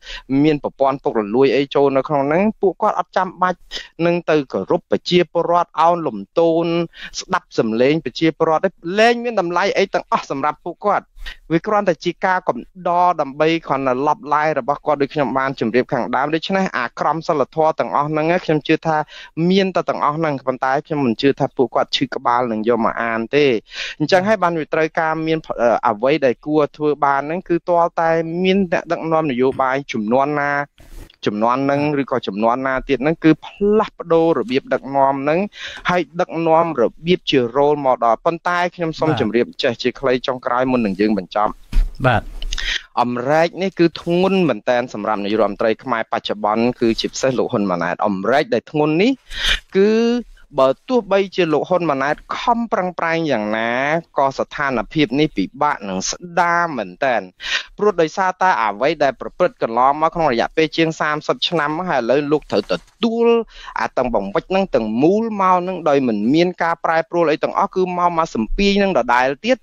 មានប្រព័ន្ធពុករលួយអីចូលនៅក្នុងហ្នឹងពួកគាត់អត់ចាំបាច់នឹងទៅគោរពប្រជាពលរដ្ឋអោនលំទោនស្ដាប់សំឡេងប្រជាពលរដ្ឋឯងលែងមានតម្លៃអីទាំងអស់សម្រាប់ពួកគាត់ វាគ្រាន់តែជាការកំដរដើម្បីគ្រាន់តែលប់ឡាយរបស់គាត់ដូចខ្ញុំបានជម្រាបខាងដើមដូច្នេះអាក្រមសិលធម៌ទាំងអស់ហ្នឹងខ្ញុំជឿថាមានតែទាំងអស់ហ្នឹងប៉ុន្តែខ្ញុំមិនជឿថាពួកគាត់ឈឺក្បាលនឹងយកមកអានទេអញ្ចឹងហើយបានវាត្រូវការមានអ្វីដែលគួរធ្វើបានហ្នឹងគឺទាល់តែមានអ្នកដឹកនាំនយោបាយចំនួនណា ចំនួននឹងឬក៏ចំនួនណាទៀតហ្នឹងគឺផ្លាស់ប្ដូររបៀបដឹកនាំហ្នឹងហើយដឹកនាំរបៀបជា role model ប៉ុន្តែខ្ញុំសូមជម្រាបចេះជាខ្លីចុងក្រោយមុននឹងយើងបញ្ចប់បាទអមរែកនេះគឺធ្ងន់មែនតែនសម្រាប់នាយរដ្ឋមន្ត្រីខ្មែរបច្ចុប្បន្នគឺជាពិសេសលោកហ៊ុនម៉ាណែតអមរែកដែលធ្ងន់នេះគឺ បើទោះបីជាលោកហ៊ុនម៉ាណែតខំប្រឹងប្រែងយ៉ាងណាក៏ស្ថានភាពនេះពិបាកនឹងស្ដារមែនតើព្រោះដោយសារតែអ្វីដែលប្រព្រឹត្តកន្លងមកក្នុងរយៈពេលជាង30ឆ្នាំហើយឥឡូវលោកត្រូវទទួលអាទាំងបំវិចនឹងទាំងមូលមកនឹងដោយមិនមានការប្រែប្រួលអីទាំងអស់គឺមកមកសំពីនឹងដដែលទៀត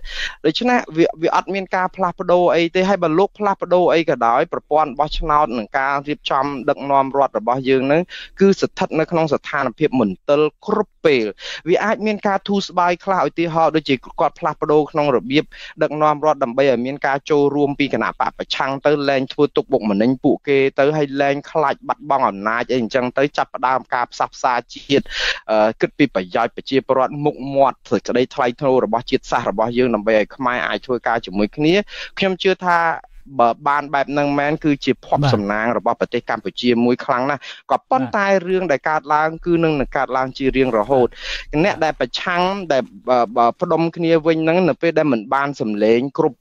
ដូច្នេះវាវាអត់មានការផ្លាស់ប្ដូរអីទេហើយបើលោកផ្លាស់ប្ដូរអីក៏ដោយប្រព័ន្ធបោះឆ្នោតនឹងការរៀបចំដឹកនាំរដ្ឋរបស់យើងនឹងគឺស្ថិតនៅក្នុងស្ថានភាពមន្ទិលគ្រប់ពេលវាអាចមានការធូរស្បើយខ្លះឧទាហរណ៍ដូចជាគាត់ផ្លាស់ប្ដូរក្នុងរបៀបដឹកនាំរដ្ឋដើម្បីឲ្យមានការចូលរួមពីគណៈបកប្រឆាំងទៅលែងធ្វើទុកបុកម្នេញពួកគេទៅឲ្យលែងខ្លាចបាត់បង់អំណាចអីអញ្ចឹងទៅចាប់ផ្ដើមការផ្សះផ្សាជាតិគិតពីប្រយោជន៍ប្រជាពលរដ្ឋមុខមាត់សេចក្តីថ្លៃថ្នូររបស់ជាតិសាសន៍របស់យើងដើម្បីឲ្យខ្មែរអាចធ្វើការជាមួយគ្នាខ្ញុំជឿថា បើបានបែបហ្នឹងមែនគឺជាភ័ព្វសំណាងរបស់ប្រទេសកម្ពុជាមួយខ្លាំងណាស់ក៏ប៉ុន្តែរឿងដែលកើតឡើងគឺនឹងនឹងកើតឡើងជារៀងរហូតអ្នកដែលប្រឆាំងដែលផ្ដុំគ្នាវិញហ្នឹងនៅពេលដែលមិនបានសម្លេងគ្រប់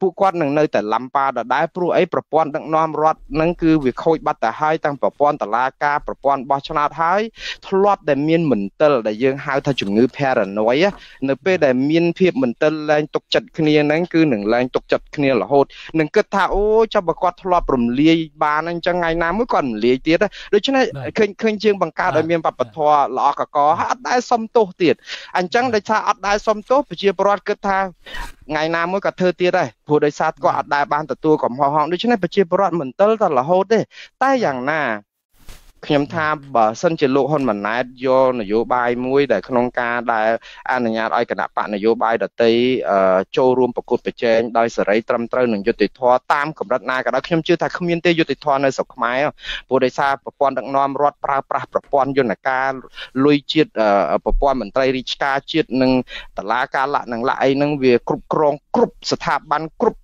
ពួកគាត់នឹងនៅតែឡំប៉ាដដែលព្រោះអីប្រព័ន្ធដឹកនាំរដ្ឋនឹងគឺវាខូចបាត់ទៅហើយទាំងប្រព័ន្ធតឡាការប្រព័ន្ធបោះឆ្នោតហើយធ្លាប់តែមានមន្ទិលដែលយើងហៅថាជំងឺ paranoid នៅពេលដែលមានភាពមន្ទិលលែងទុកចិត្តគ្នាហ្នឹងគឺនឹងលែងទុកចិត្តគ្នារហូតនឹងគិតថាអូចាំបើគាត់ធ្លាប់រំលាយបានអញ្ចឹងថ្ងៃណាមួយគាត់រំលាយទៀតដូច្នេះឃើញឃើញជាងបង្កើតឲ្យមានបព្វធម៌ល្អកកហើយអត់ដែលសុំទោសទៀតអញ្ចឹងដោយសារអត់ដែលសុំទោសប្រជាពលរដ្ឋគិតថាថ្ងៃណាមួយក៏ធ្វើទៀតដែរព្រោះដោយសារគាត់អត់ដែលបានទទួលកំហុសហងដូច្នេះប្រជាពលរដ្ឋមិនទិលតែរហូតទេតែយ៉ាងណា ខ្ញុំថាបើសិនជាលោកហ៊ុនម៉ាណែតយកនយោបាយមួយដែលក្នុងការដែលអនុញ្ញាតឲ្យគណៈបកនយោបាយដតីចូលរួមប្រកួតប្រជែងដោយសេរីត្រឹមត្រូវនឹងយុត្តិធម៌តាមកម្រិតណាក៏ដោយខ្ញុំជឿថាគ្មានទេយុត្តិធម៌នៅស្រុកខ្មែរព្រោះដោយសារប្រព័ន្ធដឹកនាំរដ្ឋប្រើប្រាស់ប្រព័ន្ធយន្តការលុយជាតិប្រព័ន្ធមន្ត្រីរាជការជាតិនិងតឡាការលក្ខនឹងលក្ខអីហ្នឹងវាគ្រប់គ្រងគ្រប់ស្ថាប័នគ្រប់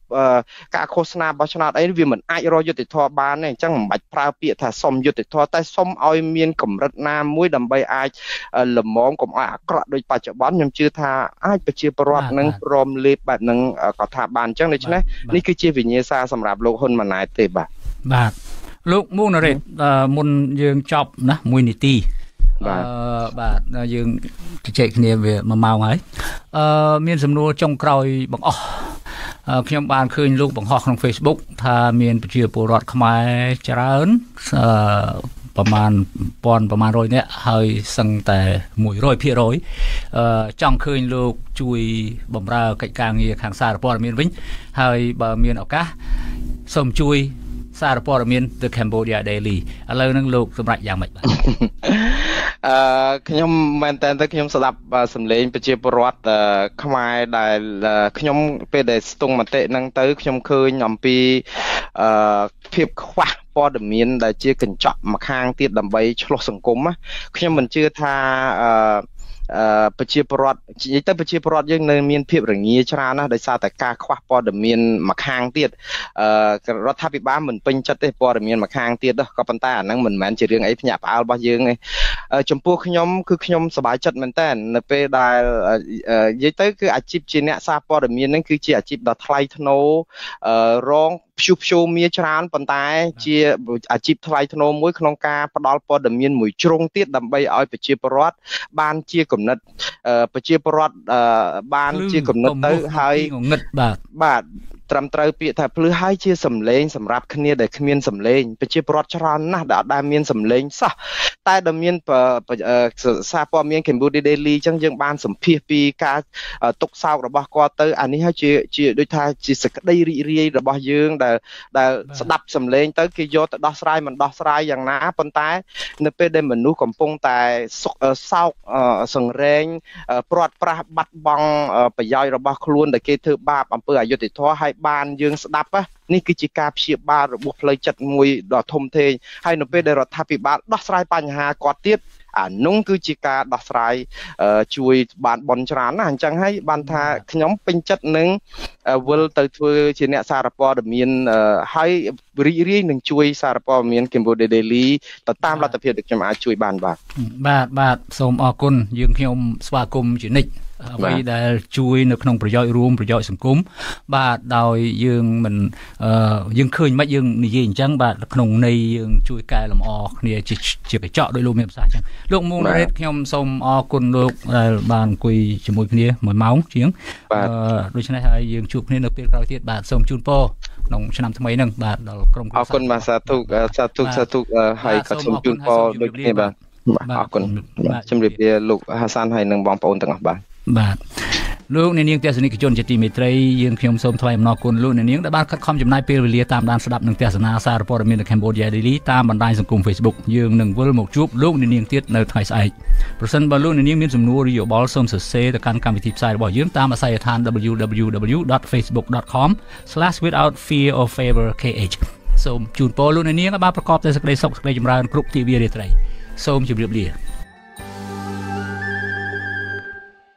ការឃោសនាបោះឆ្នោតអីវាមិនអាចរកយុត្តិធម៌បានទេអញ្ចឹងមិនបាច់ប្រើពាក្យថាសុំយុត្តិធម៌តែសុំឲ្យមានកម្រិតណាមួយដើម្បីអាចលំងកុំឲ្យអាក្រក់ដូចបច្ចុប្បន្នខ្ញុំជឿថាអាចប្រជាពលរដ្ឋនឹងព្រមលេបបែបហ្នឹងក៏ថាបានអញ្ចឹងដូច្នេះនេះគឺជាវិញ្ញាសាសម្រាប់លោកហ៊ុនម៉ាណែតទេបាទបាទលោកមូណារ៉េតមុនយើងចប់ណាមួយនីតិបាទបាទយើងជជែកគ្នាវា1ម៉ោងហើយអឺមានសំណួរចុងក្រោយបងអស់ ខ្ញុំបានឃើញលោកបង្ហោះក្នុង Facebook ថាមានប្រជាពលរដ្ឋខ្មែរច្រើនអឺប្រមាណពាន់ប្រមាណ100នាក់ហើយសឹងតែ100%អឺចង់ឃើញលោកជួយបំរើកិច្ចការងារខាងសារព័ត៌មានវិញ ហើយបើមានឱកាសសូមជួយ សារព័ត៌មាន The Cambodia Daily ឥឡូវហ្នឹងលោកសម្រេចយ៉ាងម៉េចបាទអឺខ្ញុំមែនតើទៅខ្ញុំស្ដាប់សម្លេងប្រជាពលរដ្ឋខ្មែរដែលខ្ញុំពេលដែលស្ទង់មតិហ្នឹងទៅ ខ្ញុំឃើញអំពីអឺភាពខ្វះព័ត៌មានដែលជាកញ្ចក់មួយខាងទៀតដើម្បីឆ្លោះសង្គមខ្ញុំមិនជឿថាអឺ ប្រជាពលរដ្ឋនិយាយទៅប្រជាពលរដ្ឋយើងនៅមានភាពរងាច្រើនណាស់ដោយសារតែការខ្វះព័ត៌មានមួយខាងទៀតរដ្ឋាភិបាលមិនពេញចិត្តទេព័ត៌មានមួយខាងទៀតក៏ប៉ុន្តែអាហ្នឹងមិនមែនជារឿងអីភ្ញាក់ផ្អើលរបស់យើងទេចំពោះខ្ញុំគឺខ្ញុំសប្បាយចិត្តមែនតើនៅពេលដែលនិយាយទៅគឺអាជីពជាអ្នកសារព័ត៌មានហ្នឹងគឺជាអាជីពដ៏ថ្លៃថ្នូររង ព្យុះព្យូមាច្រើនប៉ុន្តែ ជាអាជីពថ្លៃថ្នូរមួយក្នុងការផ្ដល់ព័ត៌មានមួយជ្រុងទៀតដើម្បីឲ្យប្រជាពលរដ្ឋបានជាគំនិតប្រជាពលរដ្ឋបានជាគំនិតទៅហើយងឹតបាទបាទ ត្រឹមត្រូវពាក្យថាភ្លឺហើយជាសម្លេងសម្រាប់គ្នាដែលគ្មានសម្លេងប្រជាពលរដ្ឋច្រើនណាស់ដែលអត់ដែលមានសម្លេងសោះតែដែលមានសារព័ត៌មាន Cambodia Daily អញ្ចឹងយើងបានសម្ភាសពីការទុកសោករបស់គាត់ទៅអានេះហើយជាជាដូចថាជាសក្តីរីករាយរបស់យើងដែលដែលស្ដាប់សម្លេងទៅគេយកទៅដោះស្រាយមិនដោះស្រាយយ៉ាងណាប៉ុន្តែ នៅពេលដែលមនុស្សកំពុងតែសោកសង្រេងព្រាត់ប្រាសបាត់បង់ប្រយោជន៍របស់ខ្លួនដែលគេធ្វើបាបអំពើអយុត្តិធម៌ហើយបានយើងស្ដាប់នេះគឺជាការព្យាបាលរបួសផ្លូវចិត្តមួយដ៏ធំធេងហើយនៅពេលដែលរដ្ឋាភិបាលដោះស្រាយបញ្ហាគាត់ទៀតអានោះគឺជាការដោះស្រាយជួយបានបនច្រើនណាអញ្ចឹងហើយបានថាខ្ញុំពេញចិត្តនឹងវិលទៅធ្វើជាអ្នកសារព័ត៌មានហើយរីករាយនឹងជួយសារព័ត៌មាន Cambodia Daily ទៅតាមលទ្ធភាពដែលខ្ញុំអាចជួយបានបាទបាទបាទសូមអរគុណយើងខ្ញុំស្វាគមន៍ជានិច្ច អ្វីដែលជួយនៅក្នុងប្រយោជន៍រួមប្រយោជន៍សង្គមបាទដោយយើងមិនយើងឃើញមិនយើងនិយាយអញ្ចឹងបាទក្នុងន័យយើងជួយកែលម្អគ្នាជាជាកញ្ចក់ដោយលោកមានប្រសាសន៍អញ្ចឹងលោកមូនរ៉េតខ្ញុំសូមអរគុណលោកដែលបានអង្គុយជាមួយគ្នា1ម៉ោងជាងដូច្នេះហើយយើងជួបគ្នានៅពេលក្រោយទៀតបាទសូមជូនពរក្នុងឆ្នាំថ្មីហ្នឹងបាទដល់ក្រុមអរគុណបាទសាធុសាធុសាធុហើយក៏សូមជូនពរដូចគ្នាបាទអរគុណជំរាបលាលោកហាសានហើយនិងបងប្អូនទាំងអស់បាទ បាទលោកអ្នកនាងទស្សនិកជនជាទីមេត្រីយើងខ្ញុំសូមថ្លែងអំណរគុណលោកអ្នកនាងដែលបានខិតខំចំណាយពេលវេលាតាមដានស្ដាប់និងទស្សនាសារព័ត៌មាននៅ Cambodia Daily តាមបណ្ដាញសង្គម Facebook យើងនឹងវិលមកជួបលោកអ្នកនាងទៀតនៅថ្ងៃស្អែកប្រសិនបើលោកអ្នកនាងមានសំណួរឬយោបល់សូមសរសេរទៅកាន់កម្មវិធីផ្សាយរបស់យើងតាមអាស័យដ្ឋាន www.facebook.com/withoutfearorfavorkh សូមជូនពរលោកអ្នកនាងឲ្យបានប្រកបដោយសេចក្តីសុខសេចក្តីចម្រើនគ្រប់ទិវារាត្រីសូមជម្រាបលា